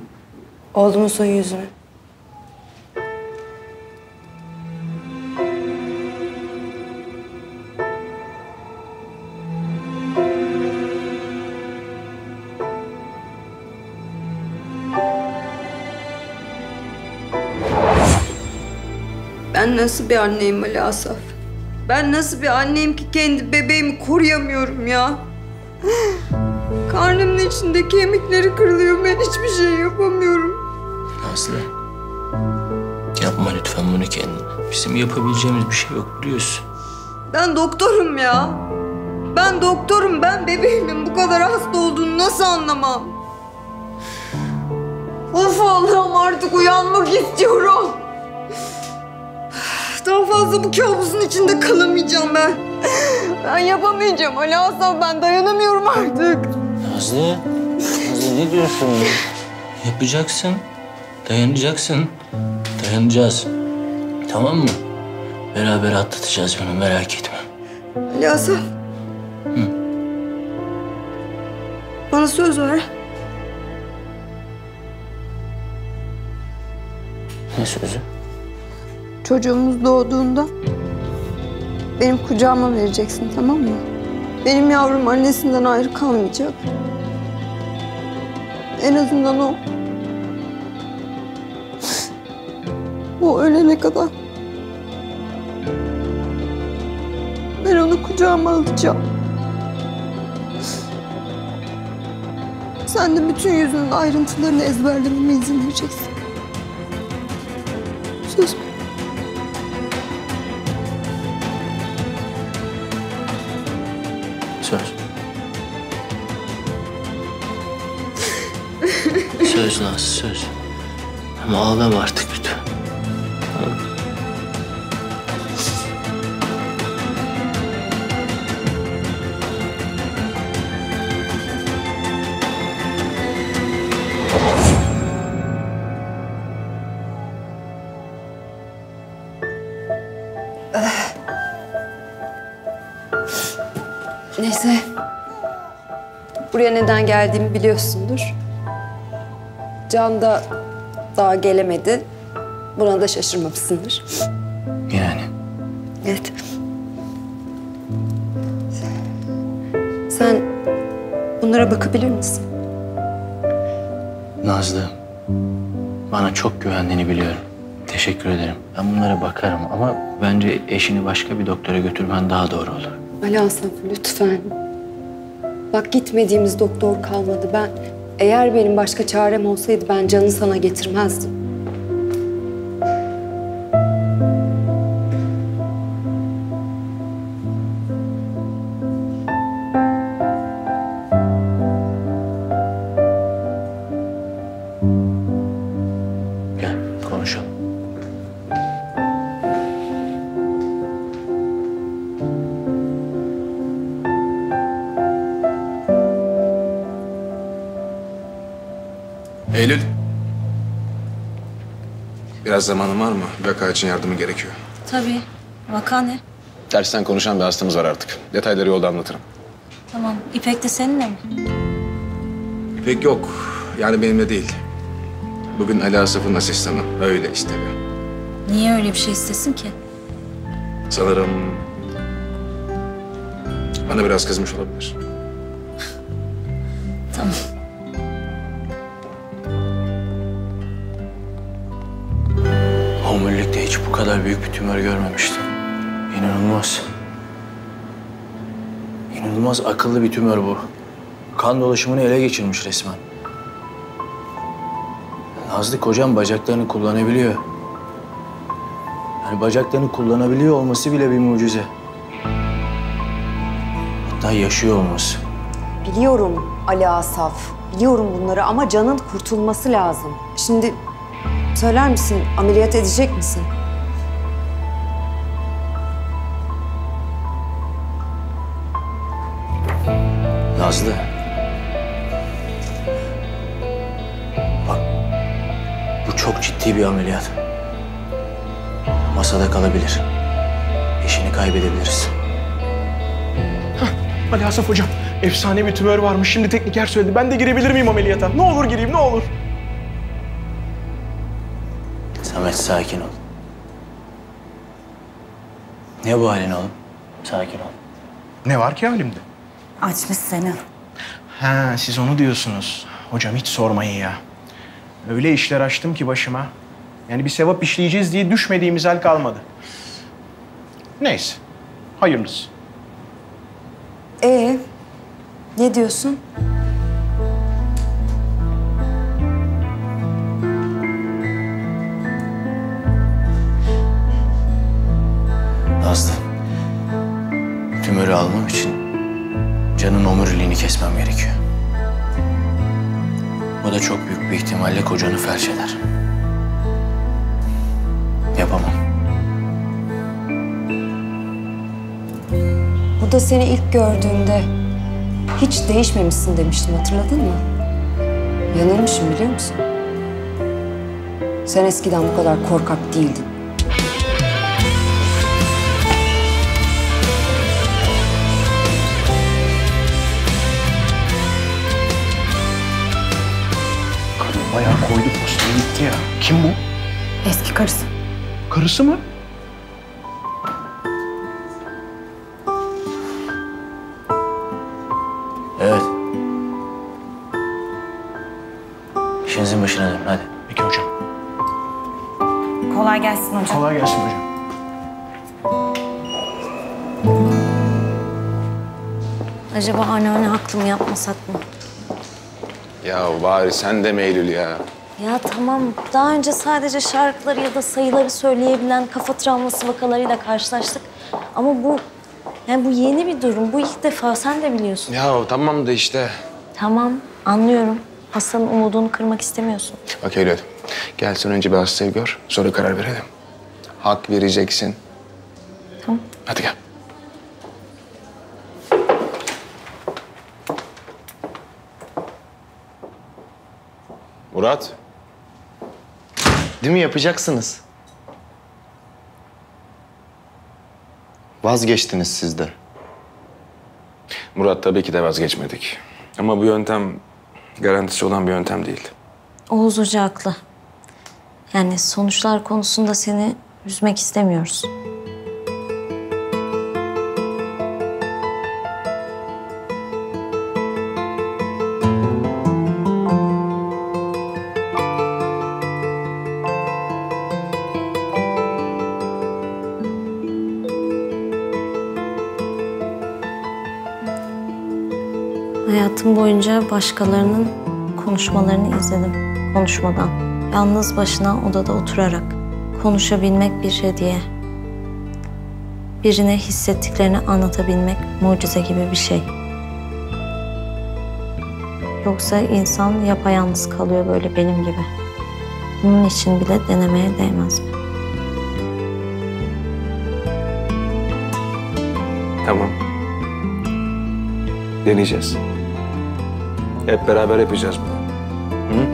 Oğlumuzun yüzünü. Ben nasıl bir anneyim Ali Asaf? Ben nasıl bir anneyim ki kendi bebeğimi koruyamıyorum ya? Karnımın içinde kemikleri kırılıyor. Ben hiçbir şey yapamıyorum.
Nazlı. Yapma lütfen bunu kendine. Bizim yapabileceğimiz bir şey yok biliyorsun.
Ben doktorum ya. Ben doktorum. Ben bebeğimin bu kadar hasta olduğunu nasıl anlamam? Of Allah'ım artık uyanmak istiyorum. Daha fazla bu kabusun içinde kalamayacağım ben. Ben yapamayacağım Ali Asaf. Ben dayanamıyorum artık.
Nazlı. Nazlı ne diyorsun? Yapacaksın. Dayanacaksın. Dayanacağız. Tamam mı? Beraber atlatacağız bunu merak etme.
Ali Asaf. Bana söz ver.
Ne sözü?
Çocuğumuz doğduğunda benim kucağıma vereceksin tamam mı? Benim yavrum annesinden ayrı kalmayacak. En azından o.
O ölene kadar. Ben onu kucağıma alacağım. Sen de bütün yüzünün ayrıntılarını ezberlememe izin vereceksin. Söz
söz. Ama ağlama artık lütfen. Tamam.
Neyse. Buraya neden geldiğimi biliyorsundur. Can da daha gelemedi. Buna da şaşırmamışsındır.
Yani.
Evet. Sen bunlara bakabilir misin?
Nazlı, bana çok güvendiğini biliyorum. Teşekkür ederim. Ben bunlara bakarım ama bence eşini başka bir doktora götürmen daha doğru olur.
Ali Asaf lütfen. Bak gitmediğimiz doktor kalmadı. Ben eğer benim başka çarem olsaydı ben canı sana getirmezdim.
Biraz zamanın var mı? Vaka için yardımın gerekiyor.
Tabii. Vaka ne?
Tersten konuşan bir hastamız var artık. Detayları yolda anlatırım.
Tamam. İpek de seninle mi?
İpek yok. Yani benimle değil. Bugün Ali Asaf'ın asistanı. Öyle istedi.
Niye öyle bir şey istesin ki?
Sanırım... Bana biraz kızmış olabilir.
İnanılmaz akıllı bir tümör bu. Kan dolaşımını ele geçirmiş resmen. Nazlı kocam bacaklarını kullanabiliyor. Yani bacaklarını kullanabiliyor olması bile bir mucize. Hatta yaşıyor olması.
Biliyorum Ali Asaf. Biliyorum bunları ama Can'ın kurtulması lazım. Şimdi söyler misin ameliyat edecek misin?
Ciddi bir ameliyat. Masada kalabilir. Eşini kaybedebiliriz.
Ali Asaf hocam, efsane bir tümör varmış. Şimdi tekniker söyledi. Ben de girebilir miyim ameliyata? Ne olur gireyim, ne olur.
Samet sakin ol. Ne bu halin oğlum? Sakin ol.
Ne var ki halimde?
Açmış seni.
Ha, siz onu diyorsunuz. Hocam hiç sormayın ya. Öyle işler açtım ki başıma. Yani bir sevap işleyeceğiz diye düşmediğimiz hal kalmadı. Neyse, hayırlısı.
Ee, ne diyorsun?
Nazlı. Tümörü almam için canın omuriliğini kesmem gerekiyor. Bu da çok büyük bir ihtimalle kocanı felç eder. Yapamam.
Burada seni ilk gördüğümde hiç değişmemişsin demiştim hatırladın mı? Yanılmışım biliyor musun? Sen eskiden bu kadar korkak değildin.
Bayağı koydu postayı gitti ya. Kim bu?
Eski karısı.
Karısı mı?
Evet. İşinizin başına dönün hadi.
Peki hocam.
Kolay
gelsin hocam.
Kolay gelsin hocam.
Acaba anneanne haklı mı yapmasak mı?
Ya bari sen de Eylül ya.
Ya tamam daha önce sadece şarkıları ya da sayıları söyleyebilen kafa travması vakalarıyla karşılaştık. Ama bu yani bu yeni bir durum. Bu ilk defa sen de biliyorsun.
Ya tamam da işte.
Tamam anlıyorum. Hastanın umudunu kırmak istemiyorsun.
Bak Eylül, gel sen önce bir hastayı gör, sonra karar verelim. Hak vereceksin.
Tamam.
Hadi gel. Murat.
Değil mi yapacaksınız? Vazgeçtiniz siz de.
Murat tabii ki de vazgeçmedik. Ama bu yöntem garantisi olan bir yöntem değil.
Oğuz Hoca haklı. Yani sonuçlar konusunda seni üzmek istemiyoruz. Boyunca başkalarının konuşmalarını izledim. Konuşmadan. Yalnız başına odada oturarak. Konuşabilmek bir hediye. Birine hissettiklerini anlatabilmek mucize gibi bir şey. Yoksa insan yapayalnız kalıyor böyle benim gibi. Bunun için bile denemeye değmez mi?
Tamam. Deneyeceğiz. Hep beraber yapacağız bunu. Hı?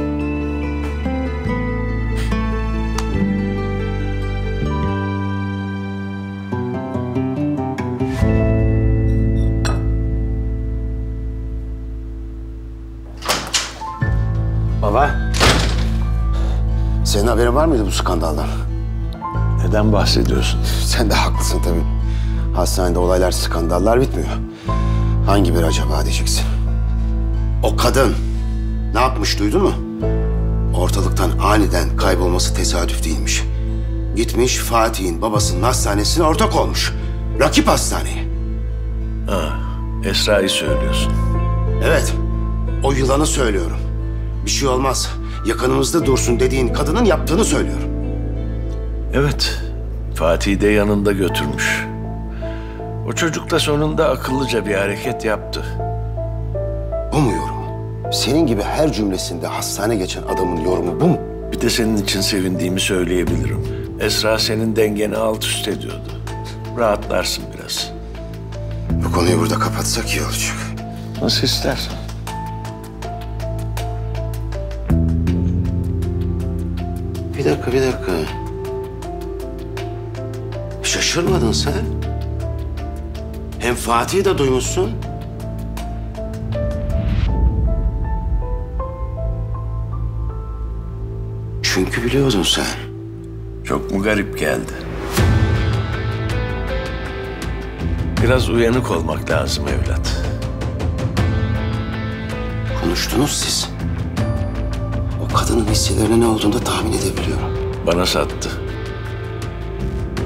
Baba. Senin haberin var mıydı bu skandaldan?
Neden bahsediyorsun?
Sen de haklısın tabii. Hastanede olaylar, skandallar bitmiyor. Hangi bir acaba diyeceksin. O kadın ne yapmış duydun mu? Ortalıktan aniden kaybolması tesadüf değilmiş. Gitmiş Fatih'in babasının hastanesine ortak olmuş. Rakip hastaneye.
Ha, Esra'yı söylüyorsun.
Evet, o yılanı söylüyorum. Bir şey olmaz, yakınımızda dursun dediğin kadının yaptığını söylüyorum.
Evet, Fatih de yanında götürmüş. O çocuk da sonunda akıllıca bir hareket yaptı.
Senin gibi her cümlesinde hastane geçen adamın yorumu bu mu?
Bir de senin için sevindiğimi söyleyebilirim. Esra senin dengeni alt üst ediyordu. Rahatlarsın biraz.
Bu konuyu burada kapatsak iyi olacak.
Nasıl istersen.
Bir dakika, bir dakika. Şaşırmadın sen. Hem Fatih'i de duymuşsun. Çünkü biliyordun sen.
Çok mu garip geldi? Biraz uyanık olmak lazım evlat.
Konuştunuz siz. O kadının hisselerine ne olduğunu da tahmin edebiliyorum.
Bana sattı.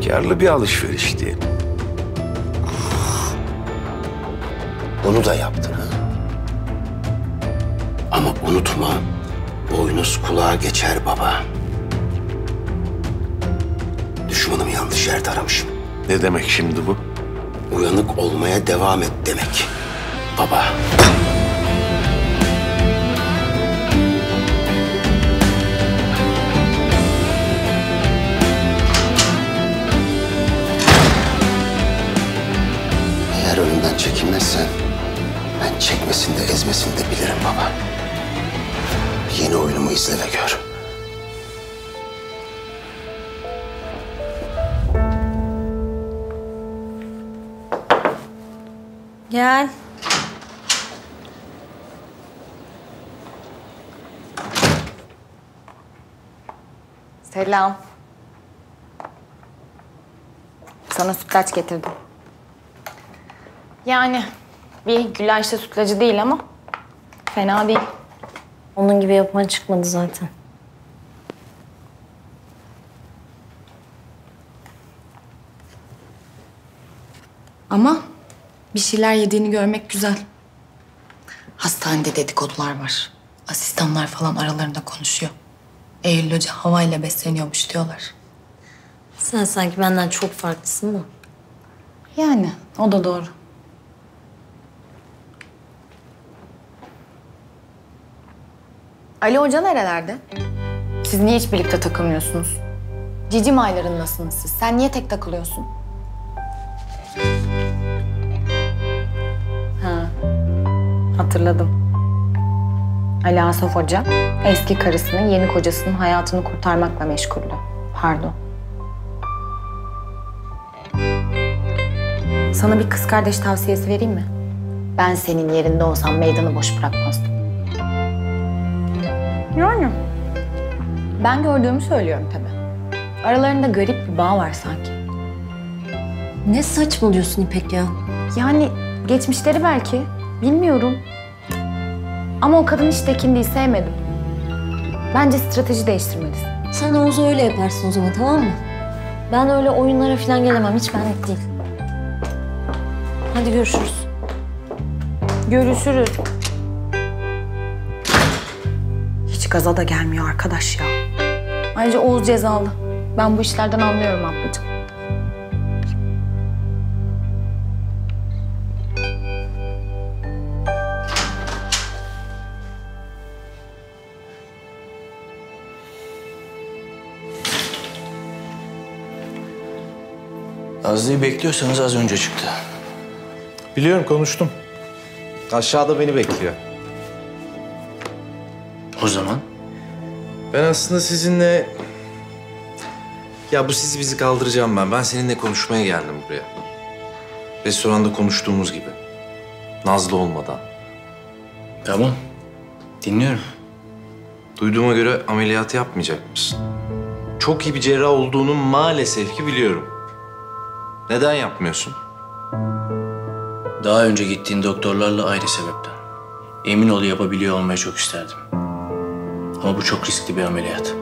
Karlı bir alışveriş diyelim.
Onu da yaptın boynuz kulağa geçer baba. Düşmanımı yanlış yerde aramışım.
Ne demek şimdi bu?
Uyanık olmaya devam et demek. Baba. Eğer önümden çekinmezsen ben çekmesini de ezmesini de bilirim baba. Yeni oyunumu izle ve gör.
Gel.
Selam. Sana sütlaç getirdim. Yani bir güllaçlı sütlacı değil ama fena değil.
Onun gibi yapan çıkmadı zaten.
Ama bir şeyler yediğini görmek güzel. Hastanede dedikodular var. Asistanlar falan aralarında konuşuyor. Eylül Hoca havayla besleniyormuş diyorlar.
Sen sanki benden çok farklısın da.
Yani o da doğru. Ali Hoca nerelerde? Siz niye hiç birlikte takılmıyorsunuz? Cicim aylarındasınız siz. Sen niye tek takılıyorsun? Ha, hatırladım. Ali Asaf Hoca eski karısının yeni kocasının hayatını kurtarmakla meşguldü. Pardon. Sana bir kız kardeş tavsiyesi vereyim mi? Ben senin yerinde olsam meydanı boş bırakmazdım. Yani. Ben gördüğümü söylüyorum tabii. Aralarında garip bir bağ var sanki.
Ne saçmalıyorsun İpek ya?
Yani geçmişleri belki. Bilmiyorum. Ama o kadın hiç tekin değil, sevmedim. Bence strateji değiştirmelisin.
Sen Oğuz'u öyle yaparsın o zaman tamam mı? Ben öyle oyunlara falan gelemem. Hiç benlik değil. Hadi görüşürüz.
Görüşürüz. Gaza da gelmiyor arkadaş ya. Ayrıca Oğuz cezalı. Ben bu işlerden anlıyorum ablacığım.
Nazlı'yı bekliyorsanız az önce çıktı.
Biliyorum konuştum. Aşağıda beni bekliyor.
O zaman?
Ben aslında sizinle... Ya bu sizi bizi kaldıracağım ben. Ben seninle konuşmaya geldim buraya. Restoranda konuştuğumuz gibi. Nazlı olmadan.
Tamam. Dinliyorum.
Duyduğuma göre ameliyat yapmayacak mısın? Çok iyi bir cerrah olduğunu maalesef ki biliyorum. Neden yapmıyorsun?
Daha önce gittiğin doktorlarla ayrı sebepten. Emin ol yapabiliyor olmayı çok isterdim. Ama bu çok riskli bir ameliyat.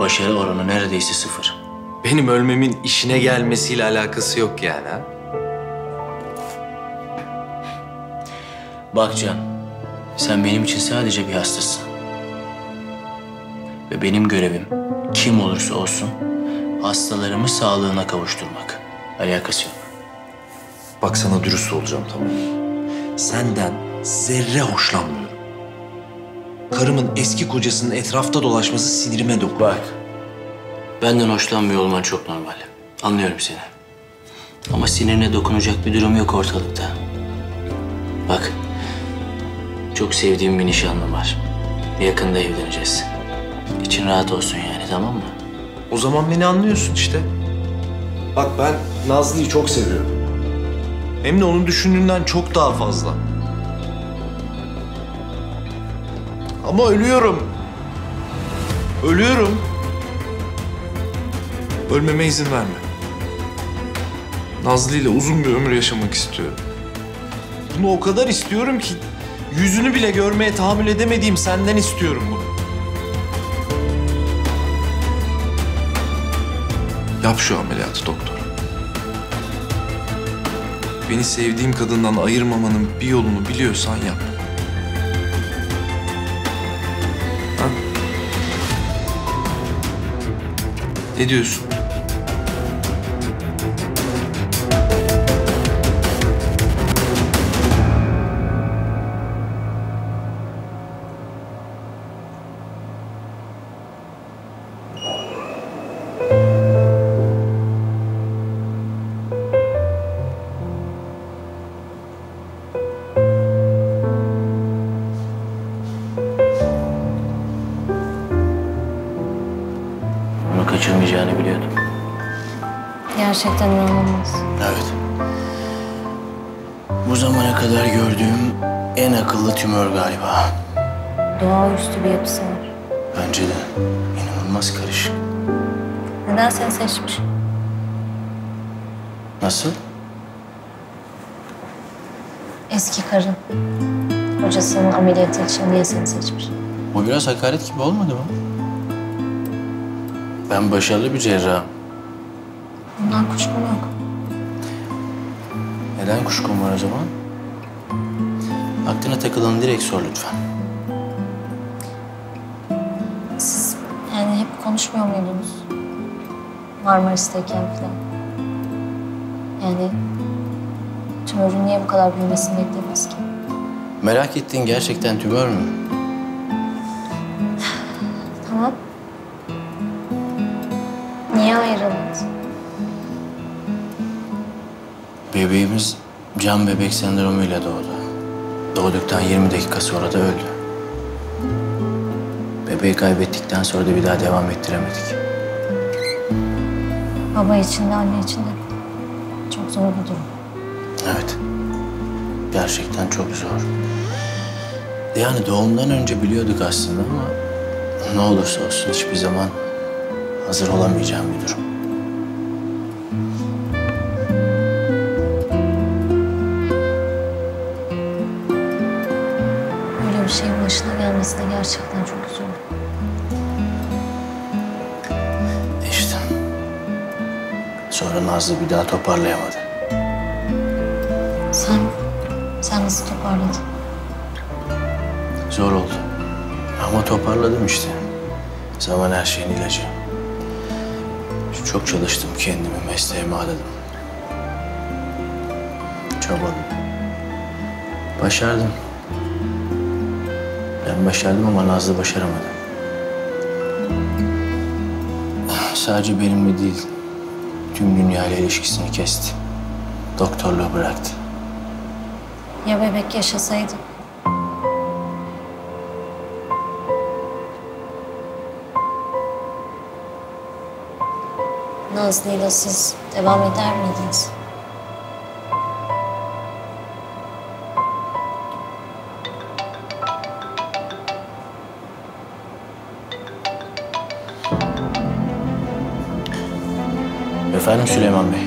Başarı oranı neredeyse sıfır.
Benim ölmemin işine gelmesiyle alakası yok yani ha?
Bak Can, sen benim için sadece bir hastasın. Ve benim görevim kim olursa olsun hastalarımı sağlığına kavuşturmak. Alakası yok.
Bak sana dürüst olacağım tamam mı? Senden zerre hoşlanmıyorum. Karımın eski kocasının etrafta dolaşması sinirime dokunuyor.
Bak, benden hoşlanmıyor olman çok normal. Anlıyorum seni. Ama sinirine dokunacak bir durum yok ortalıkta. Bak, çok sevdiğim bir nişanlım var. Yakında evleneceğiz. İçin rahat olsun yani tamam mı?
O zaman beni anlıyorsun işte. Bak ben Nazlı'yı çok seviyorum. Hem de onun düşündüğünden çok daha fazla. Ama ölüyorum. Ölüyorum. Ölmeme izin verme. Nazlı ile uzun bir ömür yaşamak istiyorum. Bunu o kadar istiyorum ki yüzünü bile görmeye tahammül edemediğim senden istiyorum bunu. Yap şu ameliyatı doktor. Beni sevdiğim kadından ayırmamanın bir yolunu biliyorsan yap. Ne diyorsun?
Bu zamana kadar gördüğüm en akıllı tümör galiba.
Doğaüstü bir yapısı var.
Bence de inanılmaz karışık.
Neden seni seçmiş?
Nasıl?
Eski karın. Hocasının ameliyatı için diye seni seçmiş.
Bu biraz hakaret gibi olmadı mı? Ben başarılı bir cerrahım.
Bundan kuşkum yok.
Neden kuşkun var o zaman? Aklına takılanı direkt sor lütfen.
Siz yani hep konuşmuyor muydunuz? Marmaris'teyken falan. Yani tümörün niye bu kadar büyümesini beklediniz ki?
Merak ettiğin gerçekten tümör mü? Bebeğimiz can bebek sendromuyla doğdu. Doğduktan 20 dakika sonra da öldü. Bebeği kaybettikten sonra da bir daha devam ettiremedik.
Baba için de anne için de çok zor bir durum.
Evet. Gerçekten çok zor. Yani doğumdan önce biliyorduk aslında ama ne olursa olsun hiçbir zaman hazır olamayacağım bir durum.
De gerçekten çok üzüldüm.
İşte. Sonra Nazlı bir daha toparlayamadı.
Sen, sen nasıl toparladın?
Zor oldu. Ama toparladım işte. Zaman her şeyin ilacı. Çok çalıştım kendimi, mesleğime adadım. Çabaladım. Başardım. Başardım ama Nazlı başaramadı. Sadece benimle değil, tüm dünyayla ilişkisini kesti. Doktorluğu bıraktı.
Ya bebek yaşasaydı? Nazlı'yla siz devam eder miydiniz?
Süleyman Bey.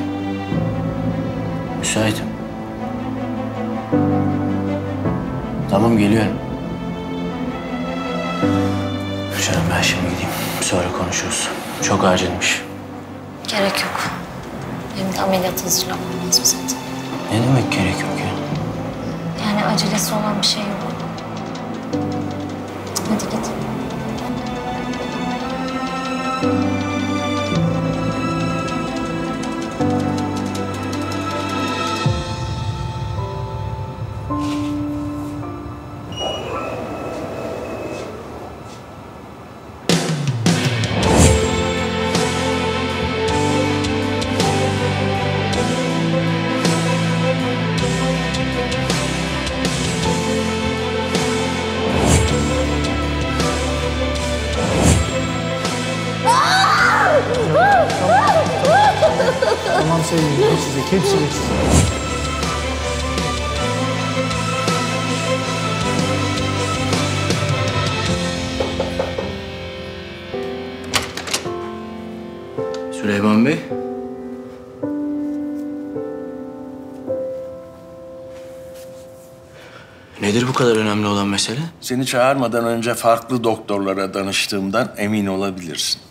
Nedir bu kadar önemli olan mesele?
Seni çağırmadan önce farklı doktorlara danıştığımdan emin olabilirsin.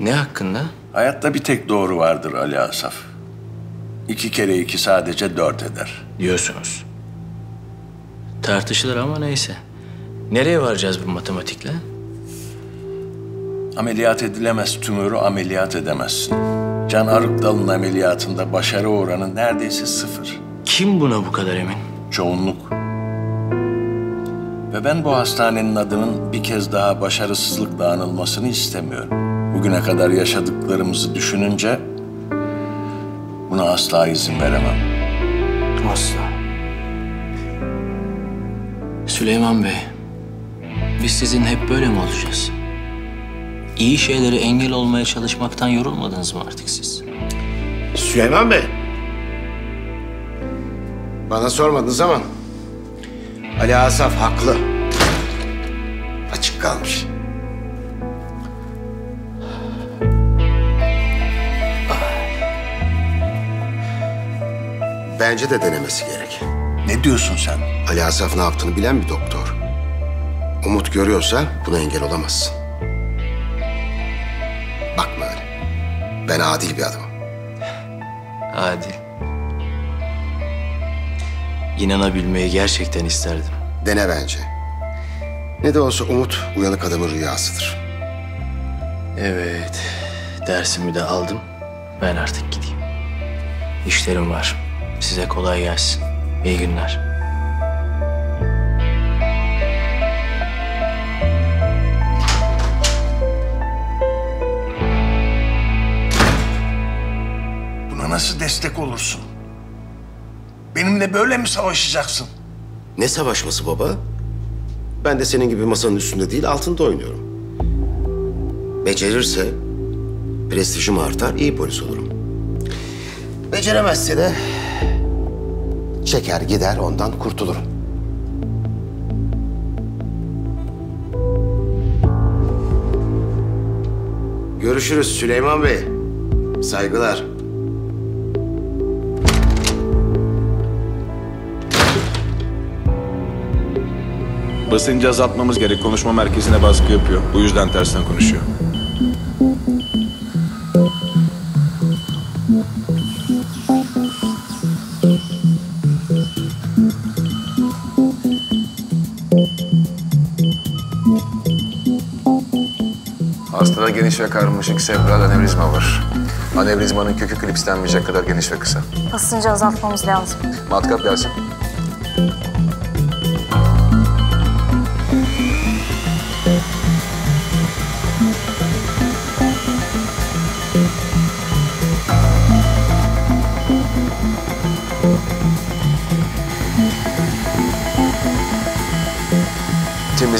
Ne hakkında?
Hayatta bir tek doğru vardır Ali Asaf. İki kere iki sadece dört eder.
Diyorsunuz. Tartışılır ama neyse. Nereye varacağız bu matematikle?
Ameliyat edilemez tümörü ameliyat edemezsin. Can Arıkdal'ın ameliyatında başarı oranı neredeyse sıfır.
Kim buna bu kadar emin?
Çoğunluk. Ve ben bu hastanenin adının bir kez daha başarısızlıkla anılmasını istemiyorum. Bugüne kadar yaşadıklarımızı düşününce buna asla izin veremem.
Asla. Süleyman Bey, biz sizin hep böyle mi olacağız? İyi şeylere engel olmaya çalışmaktan yorulmadınız mı artık siz?
Süleyman Bey. Bana sormadınız ama Ali Asaf haklı. Açık kalmış. Bence de denemesi gerek.
Ne diyorsun sen?
Ali Asaf ne yaptığını bilen bir doktor. Umut görüyorsa buna engel olamazsın. Bakma öyle. Ben adil bir adamım.
Adil. İnanabilmeyi gerçekten isterdim.
Dene bence. Ne de olsa umut uyanık adamın rüyasıdır.
Evet, dersimi de aldım. Ben artık gideyim. İşlerim var. Size kolay gelsin. İyi günler.
Buna nasıl destek olursun? Benimle böyle mi savaşacaksın?
Ne savaşması baba? Ben de senin gibi masanın üstünde değil altında oynuyorum. Becerirse prestijim artar, iyi polis olurum. Beceremezse de çeker gider ondan kurtulurum. Görüşürüz Süleyman Bey. Saygılar.
Basıncı azaltmamız gerek. Konuşma merkezine baskı yapıyor. Bu yüzden tersten konuşuyor. Hastada geniş ve karmaşık sebral anevrizma var. Anevrizmanın kökü klipslenmeyecek kadar geniş ve kısa.
Basıncı azaltmamız lazım.
Matkap gelsin.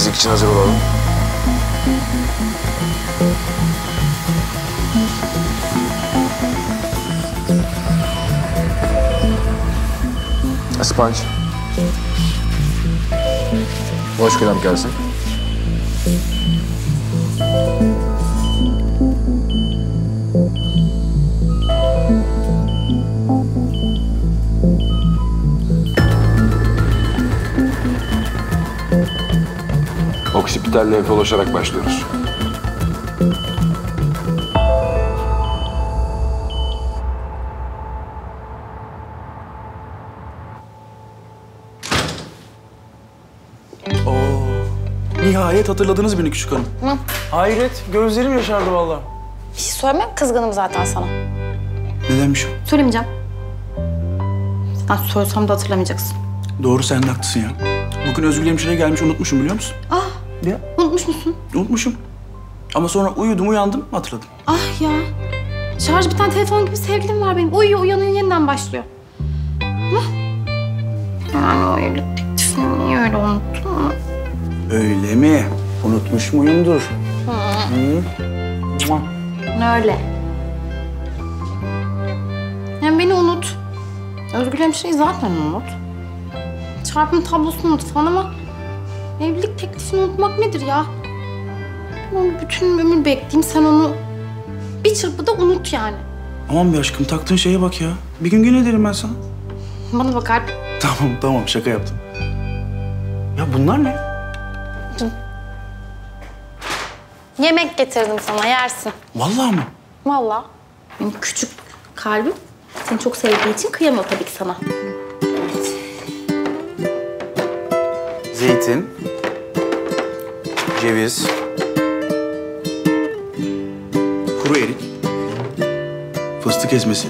Temizlik için hazır olalım. Sponge. Boş kalem gelsin. Oksipital lenfe ulaşarak başlıyoruz.
Oo. Nihayet hatırladınız beni küçük hanım.
Hı.
Hayret, gözlerim yaşardı vallahi.
Bir şey söylemem kızgınım zaten sana.
Nedenmiş o?
Söylemeyeceğim. Ben söylesem de hatırlamayacaksın.
Doğru sen de haklısın ya. Bugün Özgül hemşire gelmiş unutmuşum biliyor musun?
Unutmuş musun?
unutmuşum. Ama sonra uyudum uyandım hatırladım.
Ah ya. Şarj biten telefon gibi sevgilim var benim. Uyuyor uyanıyor yeniden başlıyor. Hah. Yani o evlilik teklifini niye öyle unuttun?
Öyle mi? Unutmuş muyumdur?
Hı.
Hı.
Öyle. Yani beni unut. Özgür hemşireyi zaten unut. Çarpım tablosunu unut falan ama evlilik teklifini unutmak nedir ya? Ben onu bütün ömür bekleyeyim sen onu bir çırpıda unut yani.
Aman be aşkım taktığın şeye bak ya. Bir gün gene derim ben sana.
Bana bakar.
Tamam tamam şaka yaptım. Ya bunlar ne?
Yemek getirdim sana yersin.
Vallahi mı?
Vallahi. Benim küçük kalbim seni çok sevdiği için kıyamıyor tabii ki sana.
Zeytin. Ceviz. Kuru erik. Fıstık ezmesi.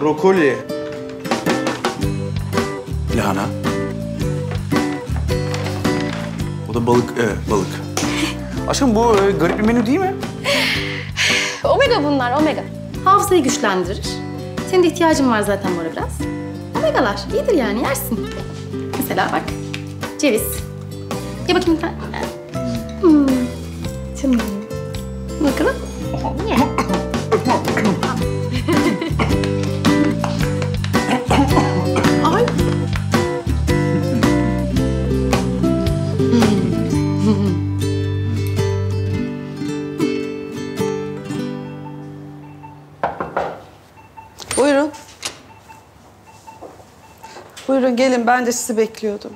Brokoli. Lahana. O da balık, evet balık. Aşkım bu e, garip bir menü değil mi?
Omega bunlar, omega. Hafızayı güçlendirir. Senin de ihtiyacın var zaten bu ara biraz. Omegalar iyidir yani yersin. Mesela bak, ceviz. Ye bakayım bir.
Buyurun gelin ben de sizi bekliyordum.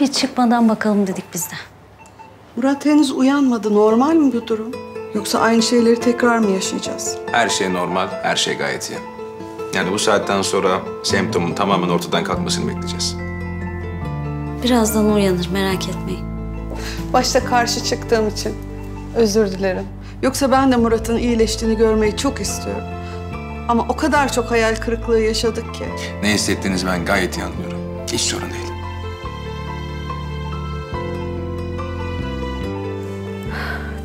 Bir çıkmadan bakalım dedik biz de.
Murat henüz uyanmadı. Normal mi bu durum? Yoksa aynı şeyleri tekrar mı yaşayacağız?
Her şey normal, her şey gayet iyi. Yani bu saatten sonra semptomun tamamen ortadan kalkmasını bekleyeceğiz.
Birazdan uyanır merak etmeyin.
Başta karşı çıktığım için özür dilerim. Yoksa ben de Murat'ın iyileştiğini görmeyi çok istiyorum. Ama o kadar çok hayal kırıklığı yaşadık ki.
Ne hissettiğinizi ben gayet iyi anlıyorum. Hiç sorun değil.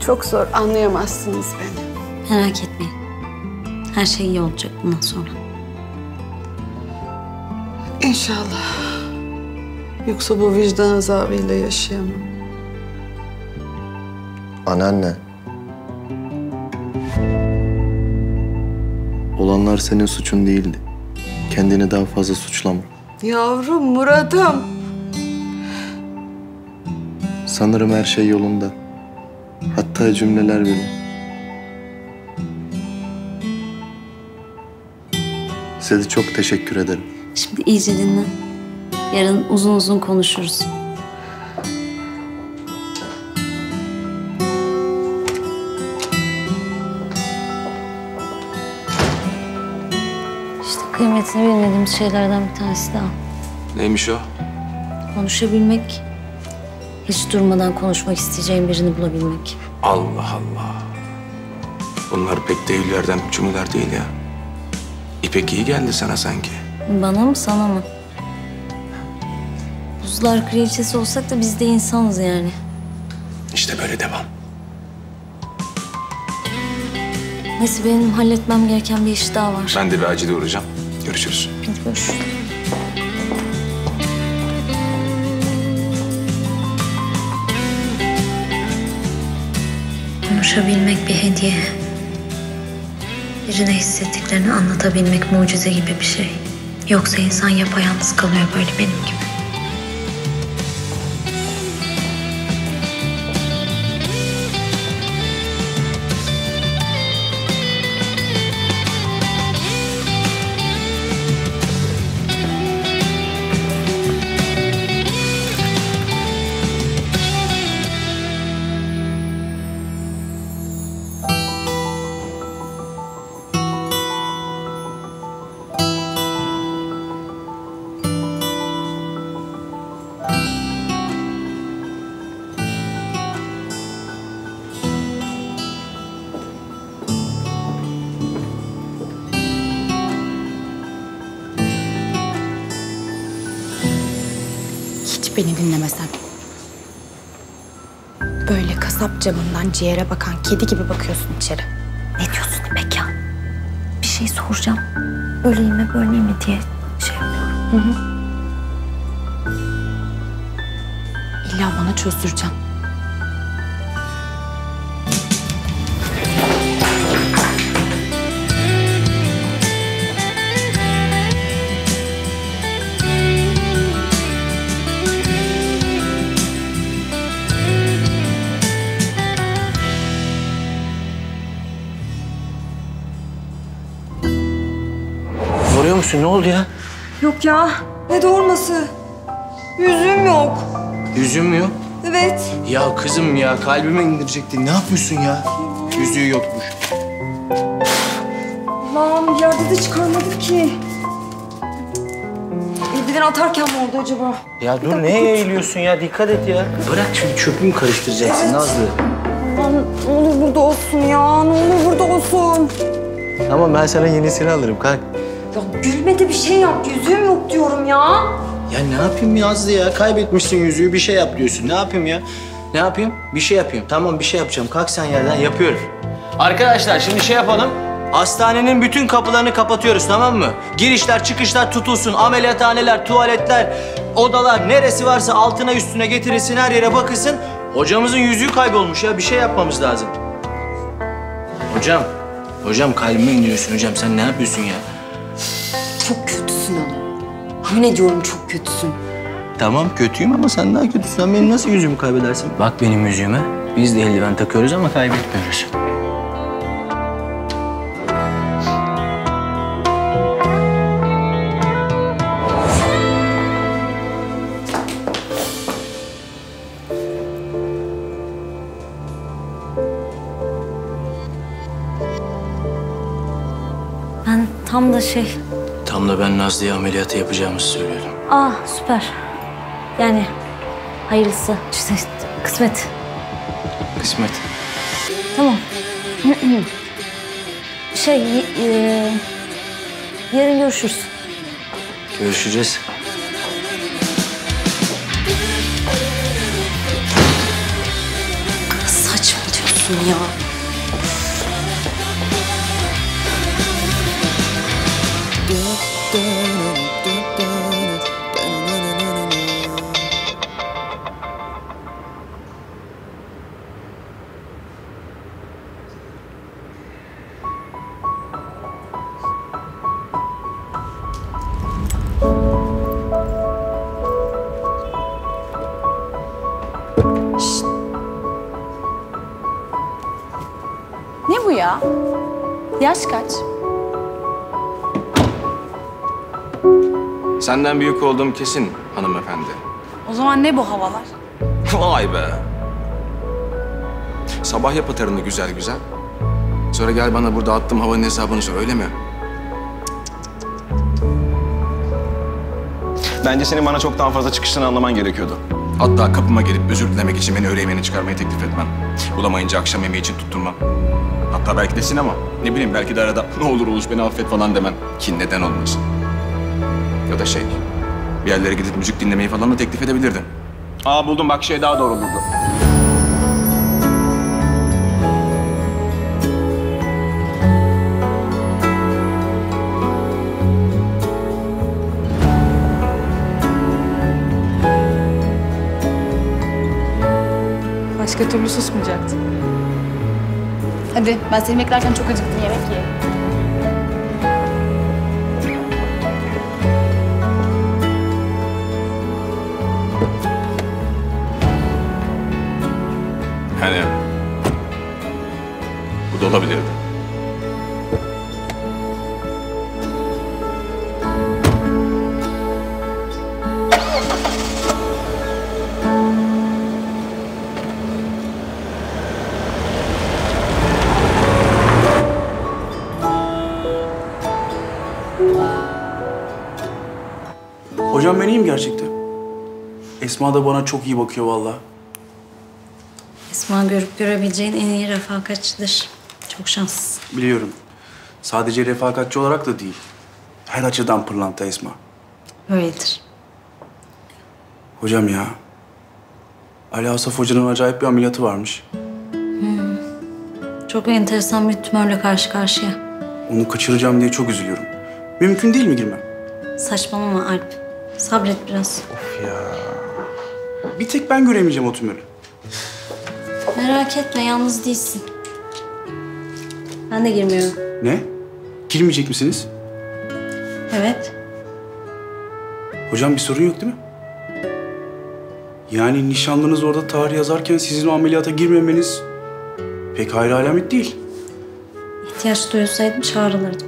Çok zor, anlayamazsınız beni.
Merak etmeyin. Her şey iyi olacak bundan sonra.
İnşallah. Yoksa bu vicdan azabıyla yaşayamam.
Anneanne. Olanlar senin suçun değildi. Kendini daha fazla suçlama.
Yavrum, Murat'ım.
Sanırım her şey yolunda. Hatta cümleler bile. Size çok teşekkür ederim.
Şimdi iyice dinle. Yarın uzun uzun konuşuruz. Kıymetini bilmediğimiz şeylerden bir tanesi daha.
Neymiş o?
Konuşabilmek, hiç durmadan konuşmak isteyeceğin birini bulabilmek.
Allah Allah. Bunlar pek değillerden cümleler değil ya. İpek iyi geldi sana sanki.
Bana mı sana mı? Buzlar kraliçesi olsak da biz de insanız yani.
İşte böyle devam.
Neyse benim halletmem gereken bir iş daha var.
Ben de bir acile uğrayacağım. Görüşürüz.
Görüşürüz. Konuşabilmek bir hediye. Birine hissettiklerini anlatabilmek mucize gibi bir şey. Yoksa insan yapayalnız kalıyor böyle benim gibi.
Camından ciğere bakan kedi gibi bakıyorsun içeri.
Ne diyorsun İpek ya? Bir şey soracağım. Öleyim mi böleyim mi diye şey yapıyorum.
Hı hı. İlla bana çözdüreceksin.
Musun? Ne oldu ya?
Yok ya. Ne doğurması? Yüzüğüm yok.
Yüzüğün mü yok?
Evet.
Ya kızım ya kalbime indirecektin. Ne yapıyorsun ya? Yüzüğü yokmuş.
Lan bir yerde de çıkarmadım ki. Eldiven atarken mi oldu acaba?
Ya dur neye eğiliyorsun ya? Dikkat et ya. Bırak şimdi çöpümü karıştıracaksın
Evet.
Nazlı.
Lan ne olur burada olsun ya. Ne olur burada olsun.
Tamam ben sana yenisini alırım kalk.
Bir şey yap. Yüzüğüm yok diyorum ya.
Ya ne yapayım Nazlı ya? Kaybetmişsin yüzüğü bir şey yap diyorsun. Ne yapayım ya? Ne yapayım? Bir şey yapayım. Tamam bir şey yapacağım. Kalk sen yerden yapıyorum. Arkadaşlar şimdi şey yapalım. Hastanenin bütün kapılarını kapatıyoruz tamam mı? Girişler çıkışlar tutulsun. Ameliyathaneler, tuvaletler, odalar neresi varsa altına üstüne getirilsin her yere bakılsın. Hocamızın yüzüğü kaybolmuş ya. Bir şey yapmamız lazım. Hocam, hocam kalbime indiriyorsun hocam. Sen ne yapıyorsun ya?
Çok kötüsün ama. Yemin ediyorum çok kötüsün.
Tamam kötüyüm ama sen daha kötüsün. Sen benim nasıl yüzümü kaybedersin? Bak benim yüzüğüme. Biz de eldiven takıyoruz ama kaybetmiyoruz.
Ben tam da şey
da ben Nazlı'ya ameliyatı yapacağımızı söylüyordum.
Ah süper. Yani hayırlısı. İşte kısmet.
Kısmet.
Tamam. şey, e, yarın görüşürüz.
Görüşeceğiz.
Saçmalıyorsun ya.
Senden büyük olduğum kesin hanımefendi.
O zaman ne bu havalar?
Vay be. Sabah yap atarını güzel güzel. Sonra gel bana burada attığım havanın hesabını sor öyle mi? Bence senin bana çok daha fazla çıkışını anlaman gerekiyordu. Hatta kapıma gelip özür dilemek için beni öğle yemeğine çıkarmayı teklif etmen. Bulamayınca akşam yemeği için tutturman. Hatta belki de sinema. Ne bileyim belki de arada ne olur Uluş beni affet falan demen. Ki neden olmasın? Ya da şey, bir yerlere gidip müzik dinlemeyi falan da teklif edebilirdin. Aa buldum bak şey daha doğru olurdu.
Başka türlü susmayacaktın. Hadi ben seni beklerken çok acıktım yemek ye.
Olabilirdi.
Hocam ben iyiyim gerçekten. Esma da bana çok iyi bakıyor vallahi.
Esma görüp görebileceğin en iyi refakatçidir. Şanslısın.
Biliyorum. Sadece refakatçi olarak da değil. Her açıdan pırlanta Esma.
Öyledir.
Hocam ya. Ali Asaf Hoca'nın acayip bir ameliyatı varmış.
Hmm. Çok enteresan bir tümörle karşı karşıya.
Onu kaçıracağım diye çok üzülüyorum. Mümkün değil mi girmem?
Saçmalama Alp. Sabret biraz.
Ya. Bir tek ben göremeyeceğim o tümörü.
Merak etme yalnız değilsin. Ben de girmiyorum.
Ne? Girmeyecek misiniz?
Evet.
Hocam bir sorun yok değil mi? Yani nişanlınız orada tarih yazarken sizin o ameliyata girmemeniz pek hayra alamet değil.
İhtiyaç duyulsaydım çağrılırdım.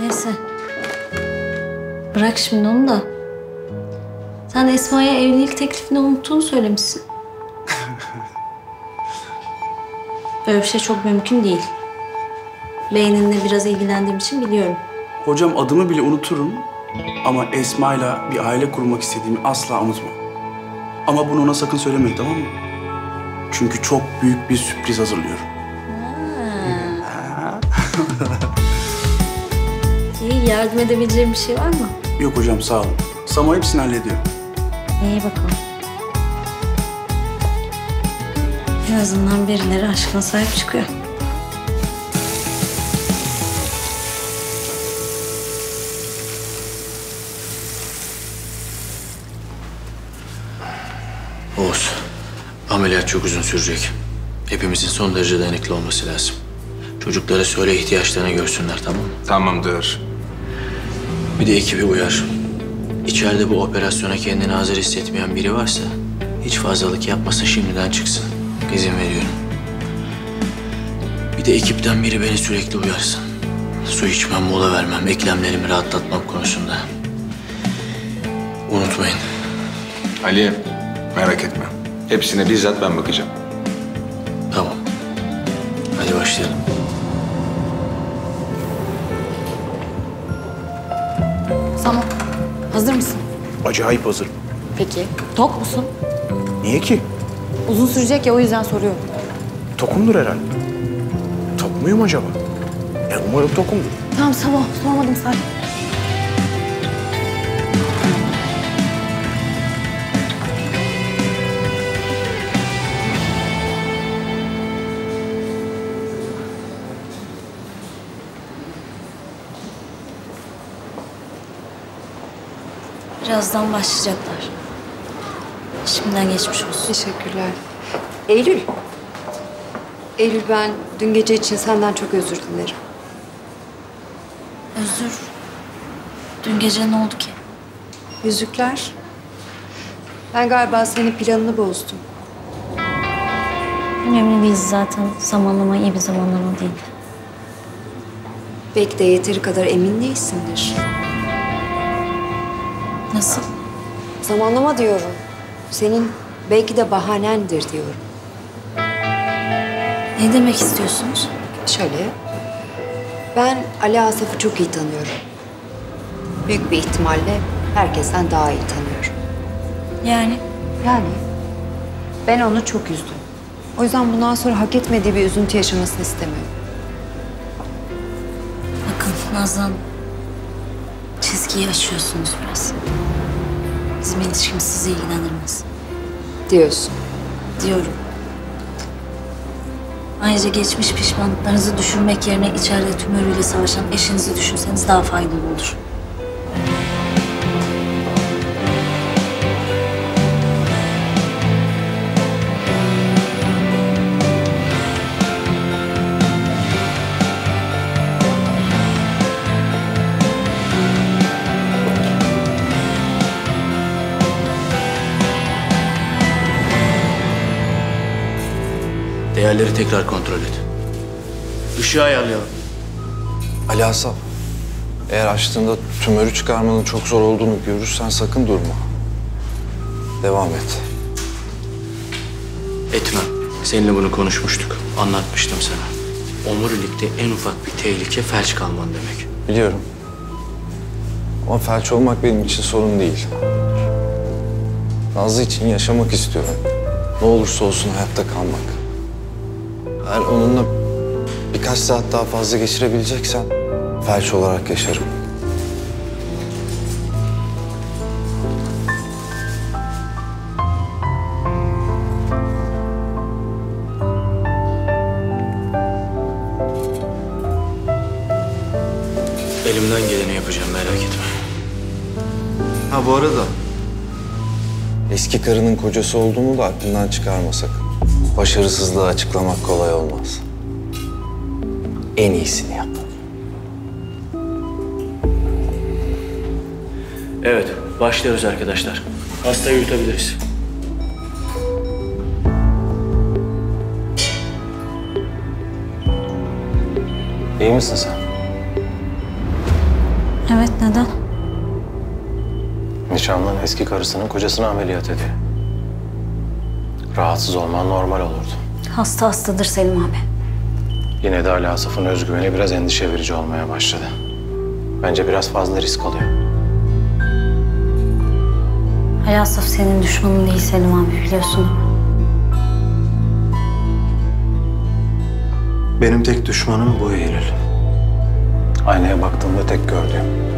Neyse. Bırak şimdi onu da. Sen Esma'ya evlilik teklifini unuttuğunu söylemişsin. Böyle bir şey çok mümkün değil. Beğeninle biraz ilgilendiğim için biliyorum.
Hocam adımı bile unuturum ama Esma'yla bir aile kurmak istediğimi asla unutmam. Ama bunu ona sakın söylemeyin tamam mı? Çünkü çok büyük bir sürpriz hazırlıyorum.
İyi yardım edebileceğim bir şey var mı?
Yok hocam sağ olun. Samo hepsini hallediyor.
İyi bakalım. En azından birileri aşkına sahip çıkıyor.
Oğuz, ameliyat çok uzun sürecek. Hepimizin son derece dayanıklı olması lazım. Çocuklara söyle ihtiyaçlarını görsünler tamam mı?
Tamamdır.
Bir de ekibi uyar. İçeride bu operasyona kendini hazır hissetmeyen biri varsa hiç fazlalık yapmasa şimdiden çıksın. İzin veriyorum. Bir de ekipten biri beni sürekli uyarsın. Su içmem, mola vermem, eklemlerimi rahatlatmam konusunda. Unutmayın.
Ali, merak etme. Hepsine bizzat ben bakacağım.
Tamam. Hadi başlayalım.
Samet, hazır mısın?
Acayip hazırım.
Peki, tok musun?
Niye ki?
Uzun sürecek ya o yüzden soruyorum.
Tokumdur herhalde. Tok muyum acaba? Ya umarım tokumdur.
Tamam Savo sormadım sen.
Birazdan başlayacaklar. Şimdiden geçmiş olsun.
Teşekkürler. Eylül. Eylül ben dün gece için senden çok özür dilerim.
Özür. Dün gece ne oldu ki?
Yüzükler. Ben galiba senin planını bozdum.
Önemli değil zaten. Zamanlama iyi bir zamanlama değil.
Belki de yeteri kadar emin değilsindir.
Nasıl?
Zamanlama diyorum. Senin belki de bahanendir diyorum.
Ne demek istiyorsunuz?
Şöyle. Ben Ali Asaf'ı çok iyi tanıyorum. Büyük bir ihtimalle herkesten daha iyi tanıyorum.
Yani?
Yani ben onu çok üzdüm. O yüzden bundan sonra hak etmediği bir üzüntü yaşamasını istemiyorum.
Bakın Nazan, çizgiyi aşıyorsunuz biraz. Bizim ilişkimiz sizi ilgilendirmez.
Diyorsun.
Diyorum. Ayrıca geçmiş pişmanlıklarınızı düşünmek yerine içeride tümörüyle savaşan eşinizi düşünseniz daha faydalı olur.
Değerleri tekrar kontrol et. Işığı ayarlayalım.
Ali Asaf, eğer açtığında tümörü çıkarmanın çok zor olduğunu görürsen sakın durma. Devam et.
Etmem. Seninle bunu konuşmuştuk. Anlatmıştım sana. Omurilikte en ufak bir tehlike felç kalman demek.
Biliyorum. Ama felç olmak benim için sorun değil. Nazlı için yaşamak istiyorum. Ne olursa olsun hayatta kalmak. Eğer onunla birkaç saat daha fazla geçirebileceksen felç olarak yaşarım.
Elimden geleni yapacağım merak etme.
Ha bu arada eski karının kocası olduğumu da aklından çıkarma sakın. Başarısızlığı açıklamak kolay olmaz. En iyisini yap.
Evet, başlıyoruz arkadaşlar. Hastayı yutabiliriz.
İyi misin sen?
Evet, neden?
Nişanlın eski karısının kocasını ameliyat ediyor. Rahatsız olman normal olurdu.
Hasta hastadır Selim abi.
Yine de Ali Asaf'ın özgüveni biraz endişe verici olmaya başladı. Bence biraz fazla risk alıyor.
Ali Asaf senin düşmanın değil Selim abi biliyorsun değil mi?
Benim tek düşmanım bu Eylül. Aynaya baktığımda tek gördüğüm.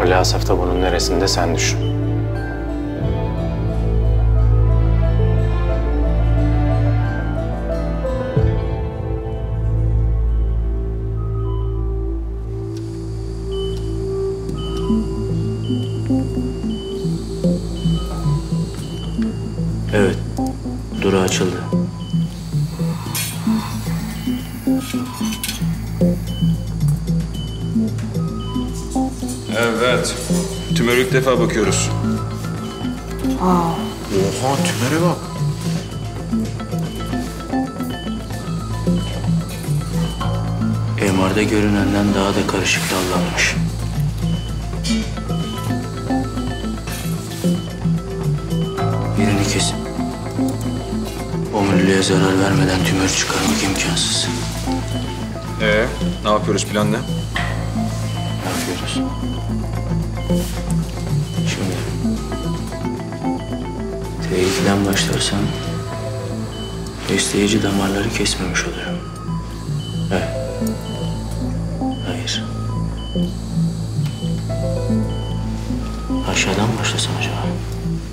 Ali Asaf da bunun neresinde sen düşün.
Defa bakıyoruz.
Aa.
Oha tümöre bak.
MR'da görünenden daha da karışık dallanmış. Birini kesin. Omuriliğe zarar vermeden tümör çıkarmak imkansız.
Ee, ne yapıyoruz plan ne?
T2'den başlarsan besleyici damarları kesmemiş oluyorum. Evet. Hayır. Aşağıdan başlasam acaba?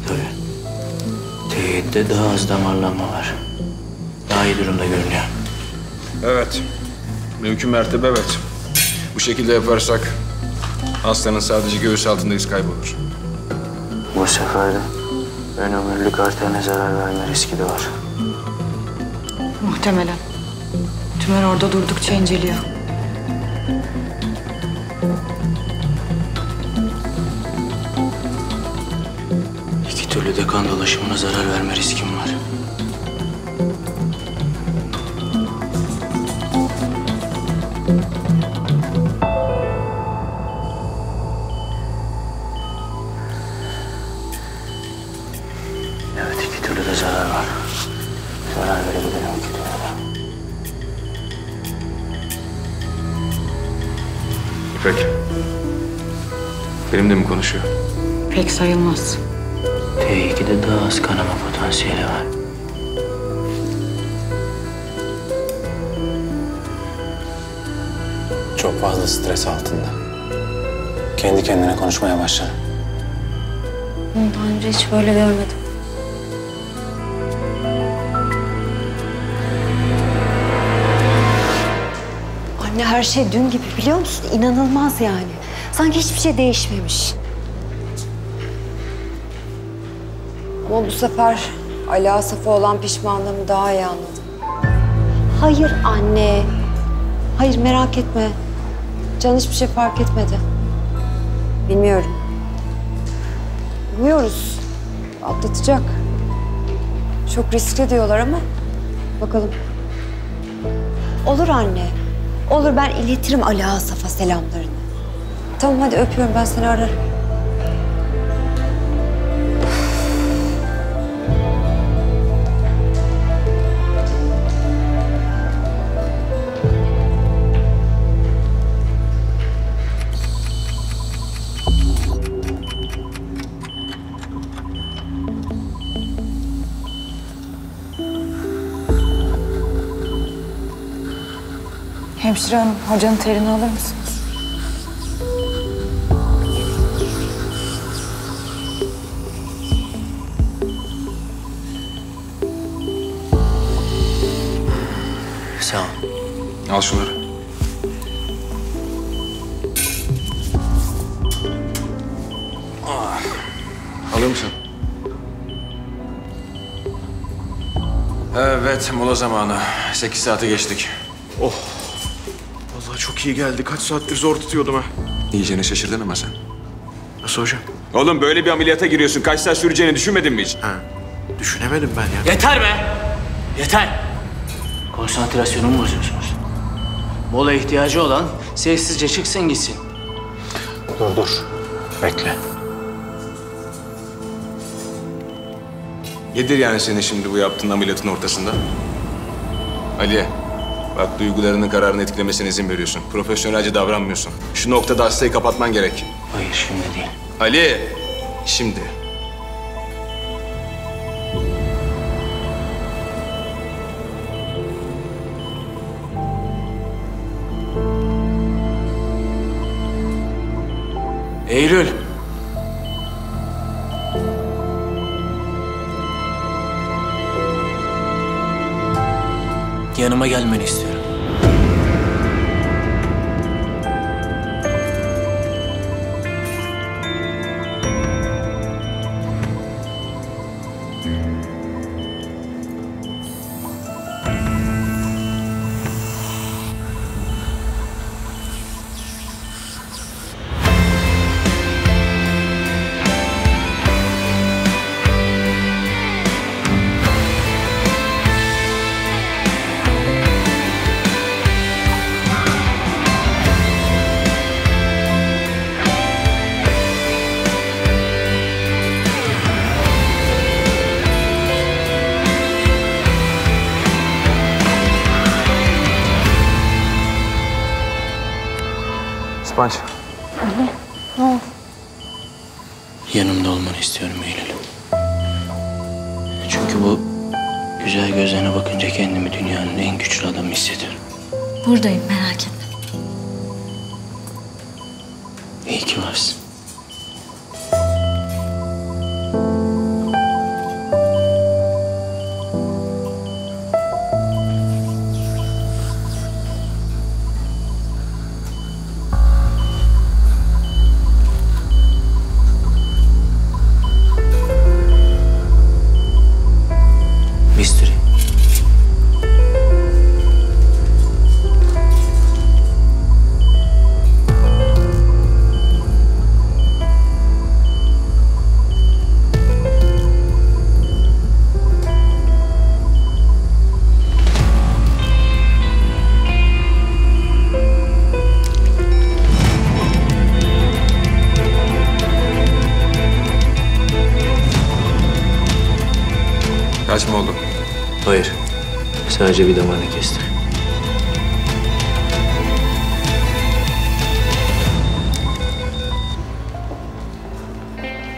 Tabii. T7'de daha az damarlanma var. Daha iyi durumda görünüyor.
Evet. Mümkün mertebe evet. Bu şekilde yaparsak hastanın sadece göğüs altında iz kaybolur.
Bu sefer de ön omurilik arterine zarar verme riski de var.
Muhtemelen. Tümör orada durdukça inceliyor.
İki türlü de kan dolaşımına zarar verme riskim var.
Pek sayılmaz.
T2'de daha az kanama potansiyeli var.
Çok fazla stres altında. Kendi kendine konuşmaya başladı.
Bunu daha önce hiç böyle görmedim.
Anne her şey dün gibi biliyor musun? İnanılmaz yani. Sanki hiçbir şey değişmemiş. Ama bu sefer Ali Asaf'a olan pişmanlığımı daha iyi anladım. Hayır anne. Hayır merak etme. Can hiçbir şey fark etmedi. Bilmiyorum. Bilmiyoruz. Atlatacak. Çok riskli diyorlar ama bakalım. Olur anne. Olur ben iletirim Ali Asaf'a selamlarını. Tamam hadi öpüyorum ben seni ararım.
Hemşire hanım, hocanın terini alır mısınız?
Sağ ol.
Al şunları. Ah. Alır mısın? Evet, mola zamanı. Sekiz saate geçtik.
İyi geldi. Kaç saattir zor tutuyordum ha.
İyicene şaşırdın ama sen.
Nasıl hocam?
Oğlum böyle bir ameliyata giriyorsun. Kaç saat süreceğini düşünmedin mi hiç?
Ha. Düşünemedim ben ya.
Yeter be! Yeter! Konsantrasyonumu bozuyorsunuz. Mola ihtiyacı olan sessizce çıksın gitsin.
Dur dur. Bekle.
Nedir yani senin şimdi bu yaptığın ameliyatın ortasında? Ali, bak duygularının kararını etkilemesine izin veriyorsun. Profesyonelce davranmıyorsun. Şu noktada hastayı kapatman gerek.
Hayır şimdi değil.
Ali, şimdi.
Eylül! Yanıma gelmeni istiyorum. Yanımda olmanı istiyorum Eylül. Çünkü bu güzel gözlerine bakınca kendimi dünyanın en güçlü adamı hissediyorum.
Buradayım merak etme.
Sadece bir damarını kestim.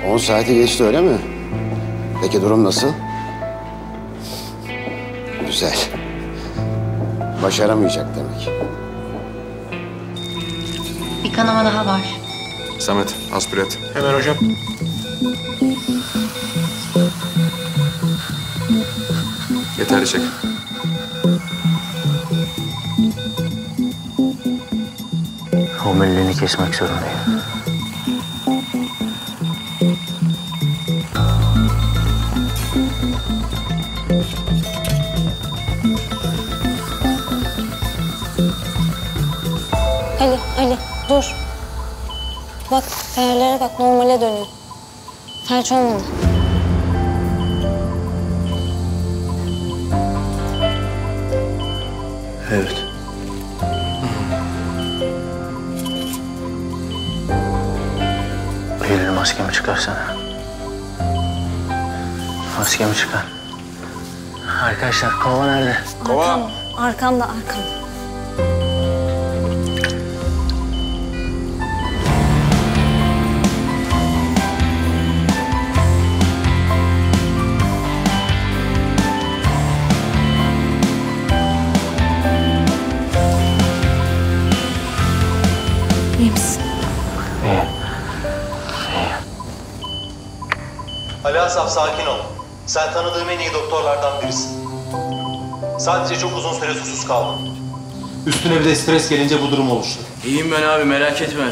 On saati geçti öyle mi? Peki durum nasıl? Güzel. Başaramayacak demek.
Bir kanama daha var.
Samet, aspire et.
Hemen hocam.
Yeterli çek.
Omuriliğini kesmek zorundayım.
Ali, Ali dur. Bak değerlere bak normale dönüyor. Felç olmadı.
Maskemi çıkar. Arkadaşlar kova nerede?
Arkamda, arkamda, arkamda.
Sadece çok uzun süre susuz kaldın. Üstüne bir de stres gelince bu durum oluştu.
İyiyim ben abi merak etme.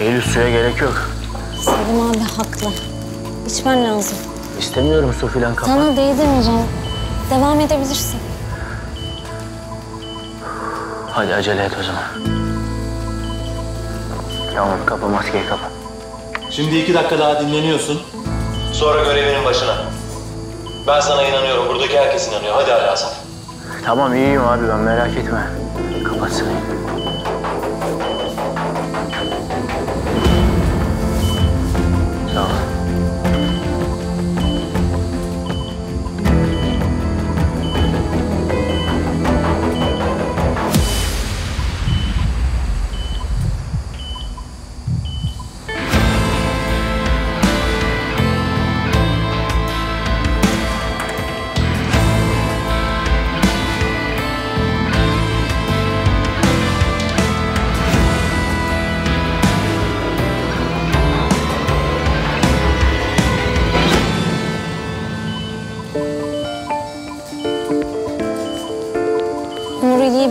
Eylül suya gerek yok.
Selim abi haklı. İçmen lazım.
İstemiyorum su filan kapat.
Sana değdirmeyeceğim. Devam edebilirsin.
Hadi acele et o zaman. Tamam kapa maskeyi kapa.
Şimdi iki dakika daha dinleniyorsun. Sonra görevinin başına. Ben sana inanıyorum. Buradaki herkes inanıyor. Hadi Ali Asaf.
Tamam iyiyim abi ben merak etme. Kapatsın.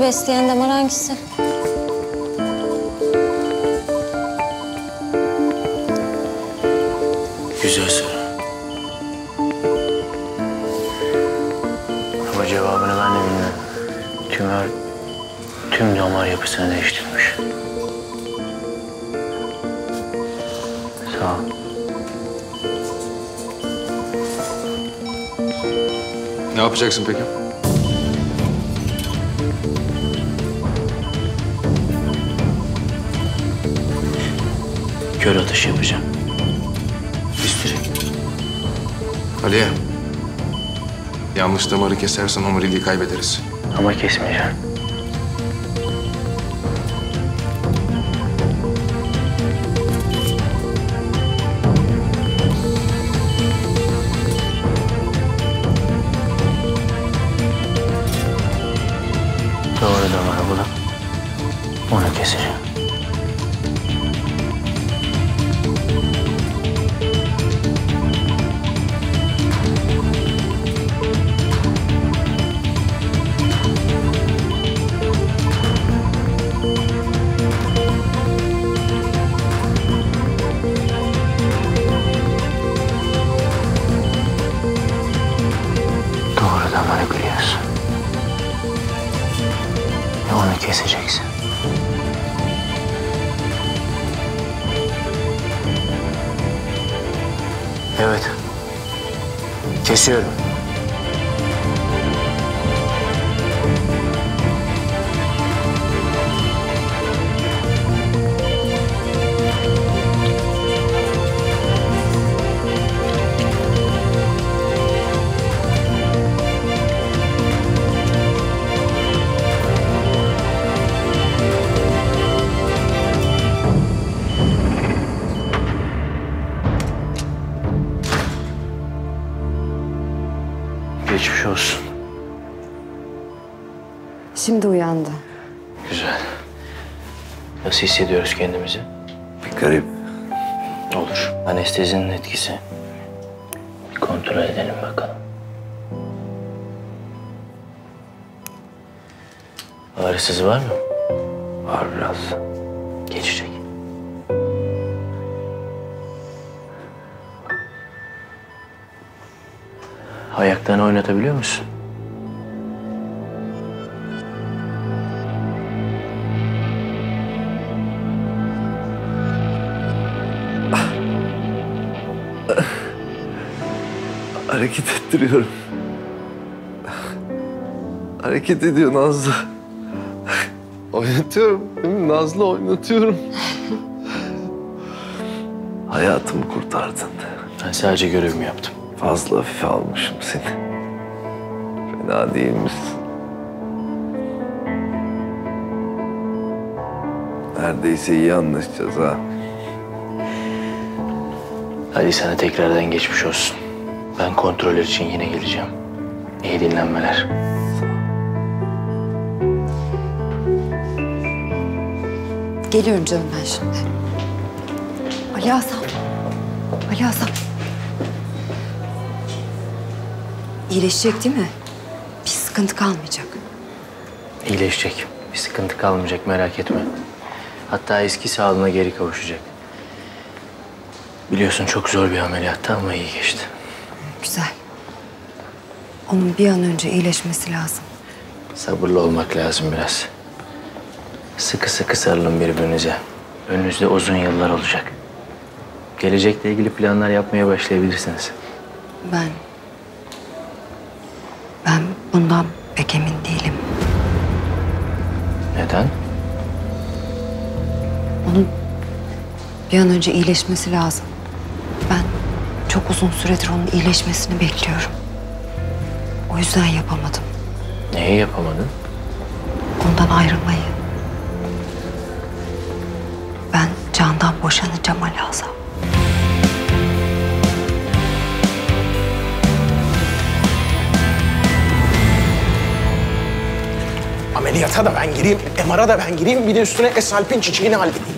Besleyen damar hangisi?
Güzel soru. Ama cevabını ben de bilmiyorum. Tümör tüm damar yapısını değiştirmiş. Sağ ol.
Ne yapacaksın peki?
Kör atış yapacağım. Üstüre.
Aliye. Yanlış damarı kesersen omuriliği kaybederiz.
Ama kesmeyeceğim. Nasıl hissediyoruz kendimizi?
Bir garip.
Olur. Anestezinin etkisi. Bir kontrol edelim bakalım. Ağrısız var mı?
Var biraz.
Geçecek. Ayaklarını oynatabiliyor musun?
Hareket ettiriyorum. Hareket ediyor Nazlı. Oynatıyorum değil mi? Nazlı oynatıyorum. Hayatımı kurtardın.
Ben sadece görevimi yaptım.
Fazla hafife almışım seni. Fena değilmişsin. Neredeyse iyi anlaşacağız ha.
Hadi sana tekrardan geçmiş olsun. Ben kontroller için yine geleceğim. İyi dinlenmeler.
Geliyorum canım ben şimdi. Ali Hasan. Ali Hasan. İyileşecek değil mi? Bir sıkıntı kalmayacak.
İyileşecek. Bir sıkıntı kalmayacak merak etme. Hatta eski sağlığına geri kavuşacak. Biliyorsun çok zor bir ameliyattı ama iyi geçti.
Onun bir an önce iyileşmesi lazım.
Sabırlı olmak lazım biraz. Sıkı sıkı sarılın birbirinize. Önünüzde uzun yıllar olacak. Gelecekle ilgili planlar yapmaya başlayabilirsiniz.
Ben... Ben bundan pek emin değilim.
Neden?
Onun bir an önce iyileşmesi lazım. Ben çok uzun süredir onun iyileşmesini bekliyorum. O yüzden yapamadım.
Neyi yapamadın?
Ondan ayrılmayı. Ben Can'dan boşanacağım Ali Hasan.
Ameliyata da ben gireyim, MR'a da ben gireyim, bir de üstüne Esalp'in çiçeğini halledeyim.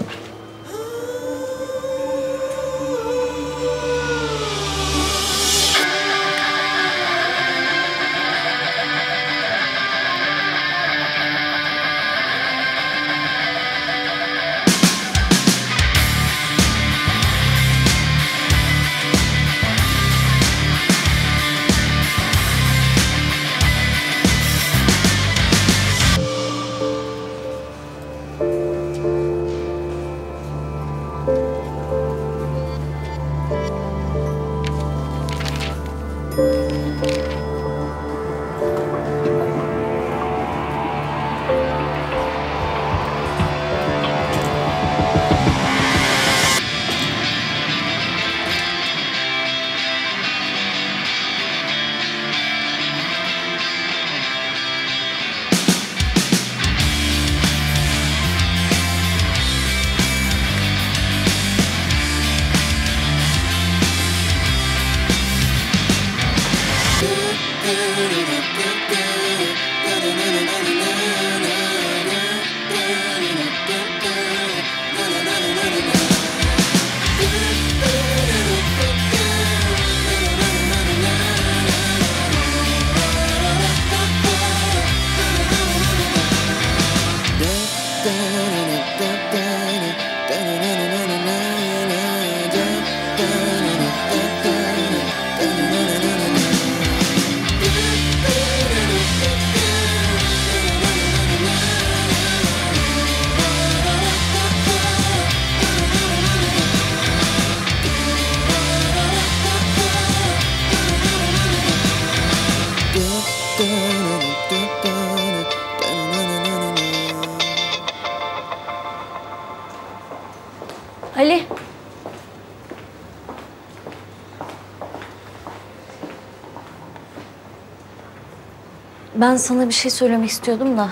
Ben sana bir şey söylemek istiyordum da.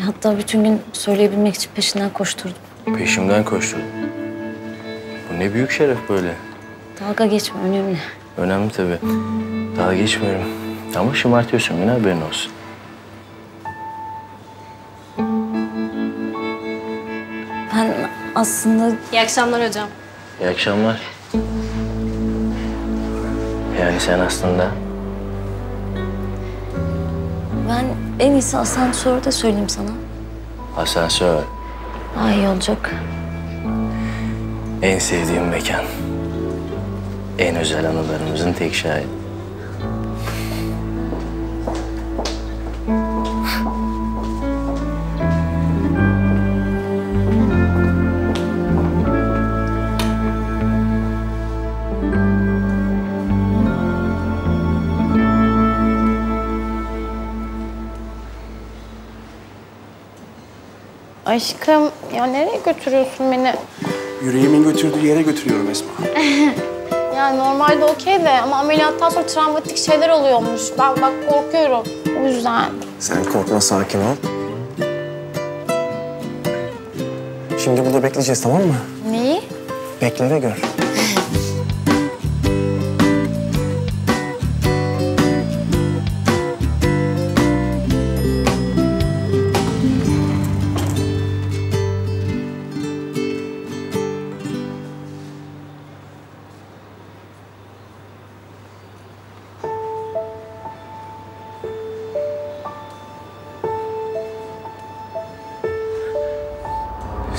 Hatta bütün gün söyleyebilmek için peşinden koşturdum.
Peşimden koştun. Bu ne büyük şeref böyle.
Dalga geçme önemli.
Önemli tabii. Daha geçmiyorum. Ama şımartıyorsun beni haberin olsun.
Ben aslında...
İyi akşamlar hocam.
İyi akşamlar. Yani sen aslında
Ben en iyisi asansörde söyleyeyim sana.
asansör.
Daha iyi olacak.
En sevdiğim mekan. En özel anılarımızın tek şahidi.
Aşkım ya nereye götürüyorsun beni?
Yüreğimin götürdüğü yere götürüyorum Esma.
Yani normalde okey de ama ameliyattan sonra travmatik şeyler oluyormuş. Ben bak korkuyorum. O yüzden.
Sen korkma sakin ol. Şimdi burada bekleyeceğiz tamam mı?
Neyi?
Bekle ve gör.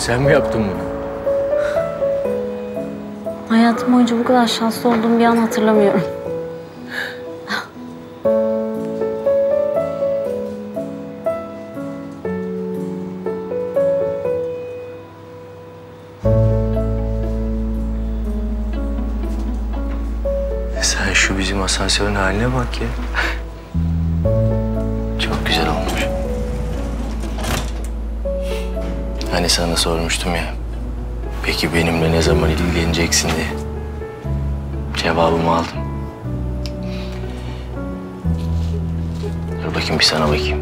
Sen mi yaptın bunu?
Hayatım boyunca bu kadar şanslı olduğum bir an hatırlamıyorum.
Sen şu bizim asansörün haline bak ya. Sana sormuştum ya. Peki benimle ne zaman ilgileneceksin diye. Cevabımı aldım. Dur bakayım bir sana bakayım.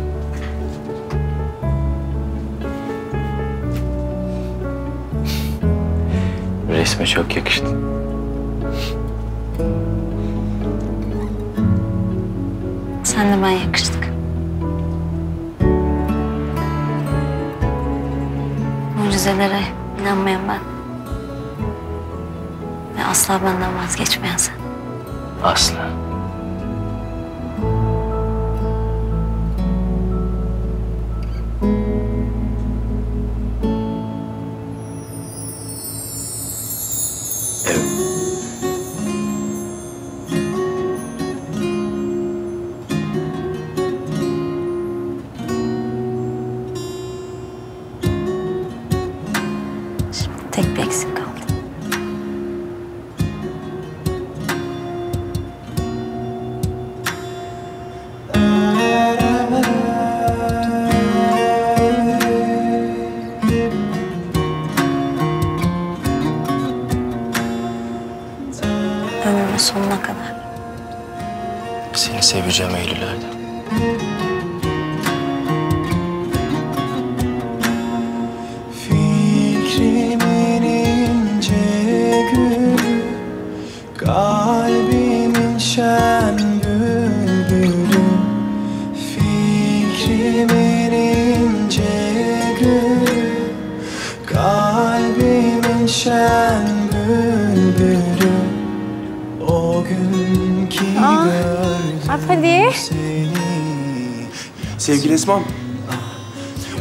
Resme çok yakıştı.
Senle ben yakıştık. Mucizelere inanmayan ben. Ve asla benden vazgeçmeyen sen.
Asla.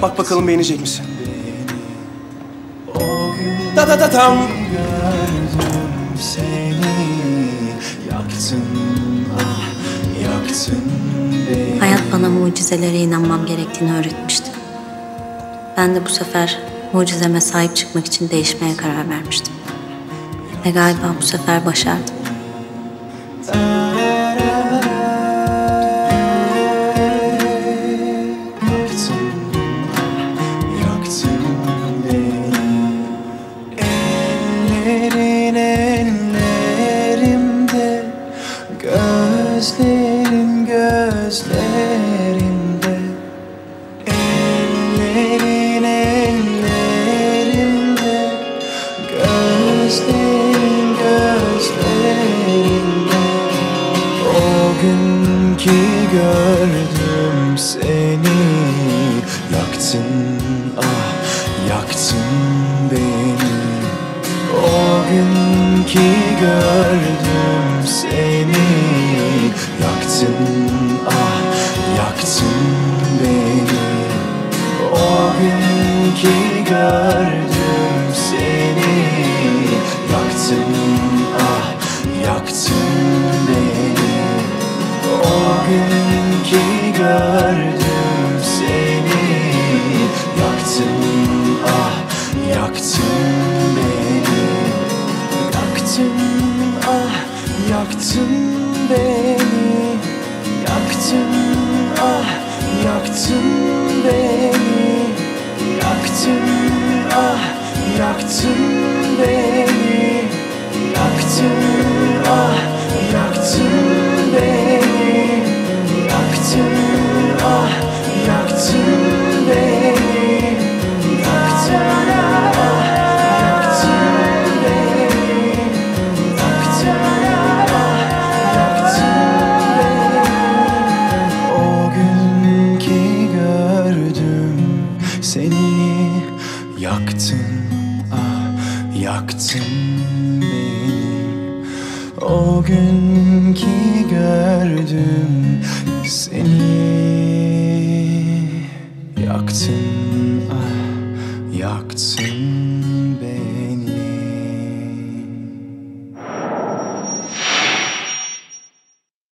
Bak bakalım beğenecek misin? Da da da tam.
Hayat bana mucizelere inanmam gerektiğini öğretmişti. Ben de bu sefer mucizeme sahip çıkmak için değişmeye karar vermiştim. Ve galiba bu sefer başardım.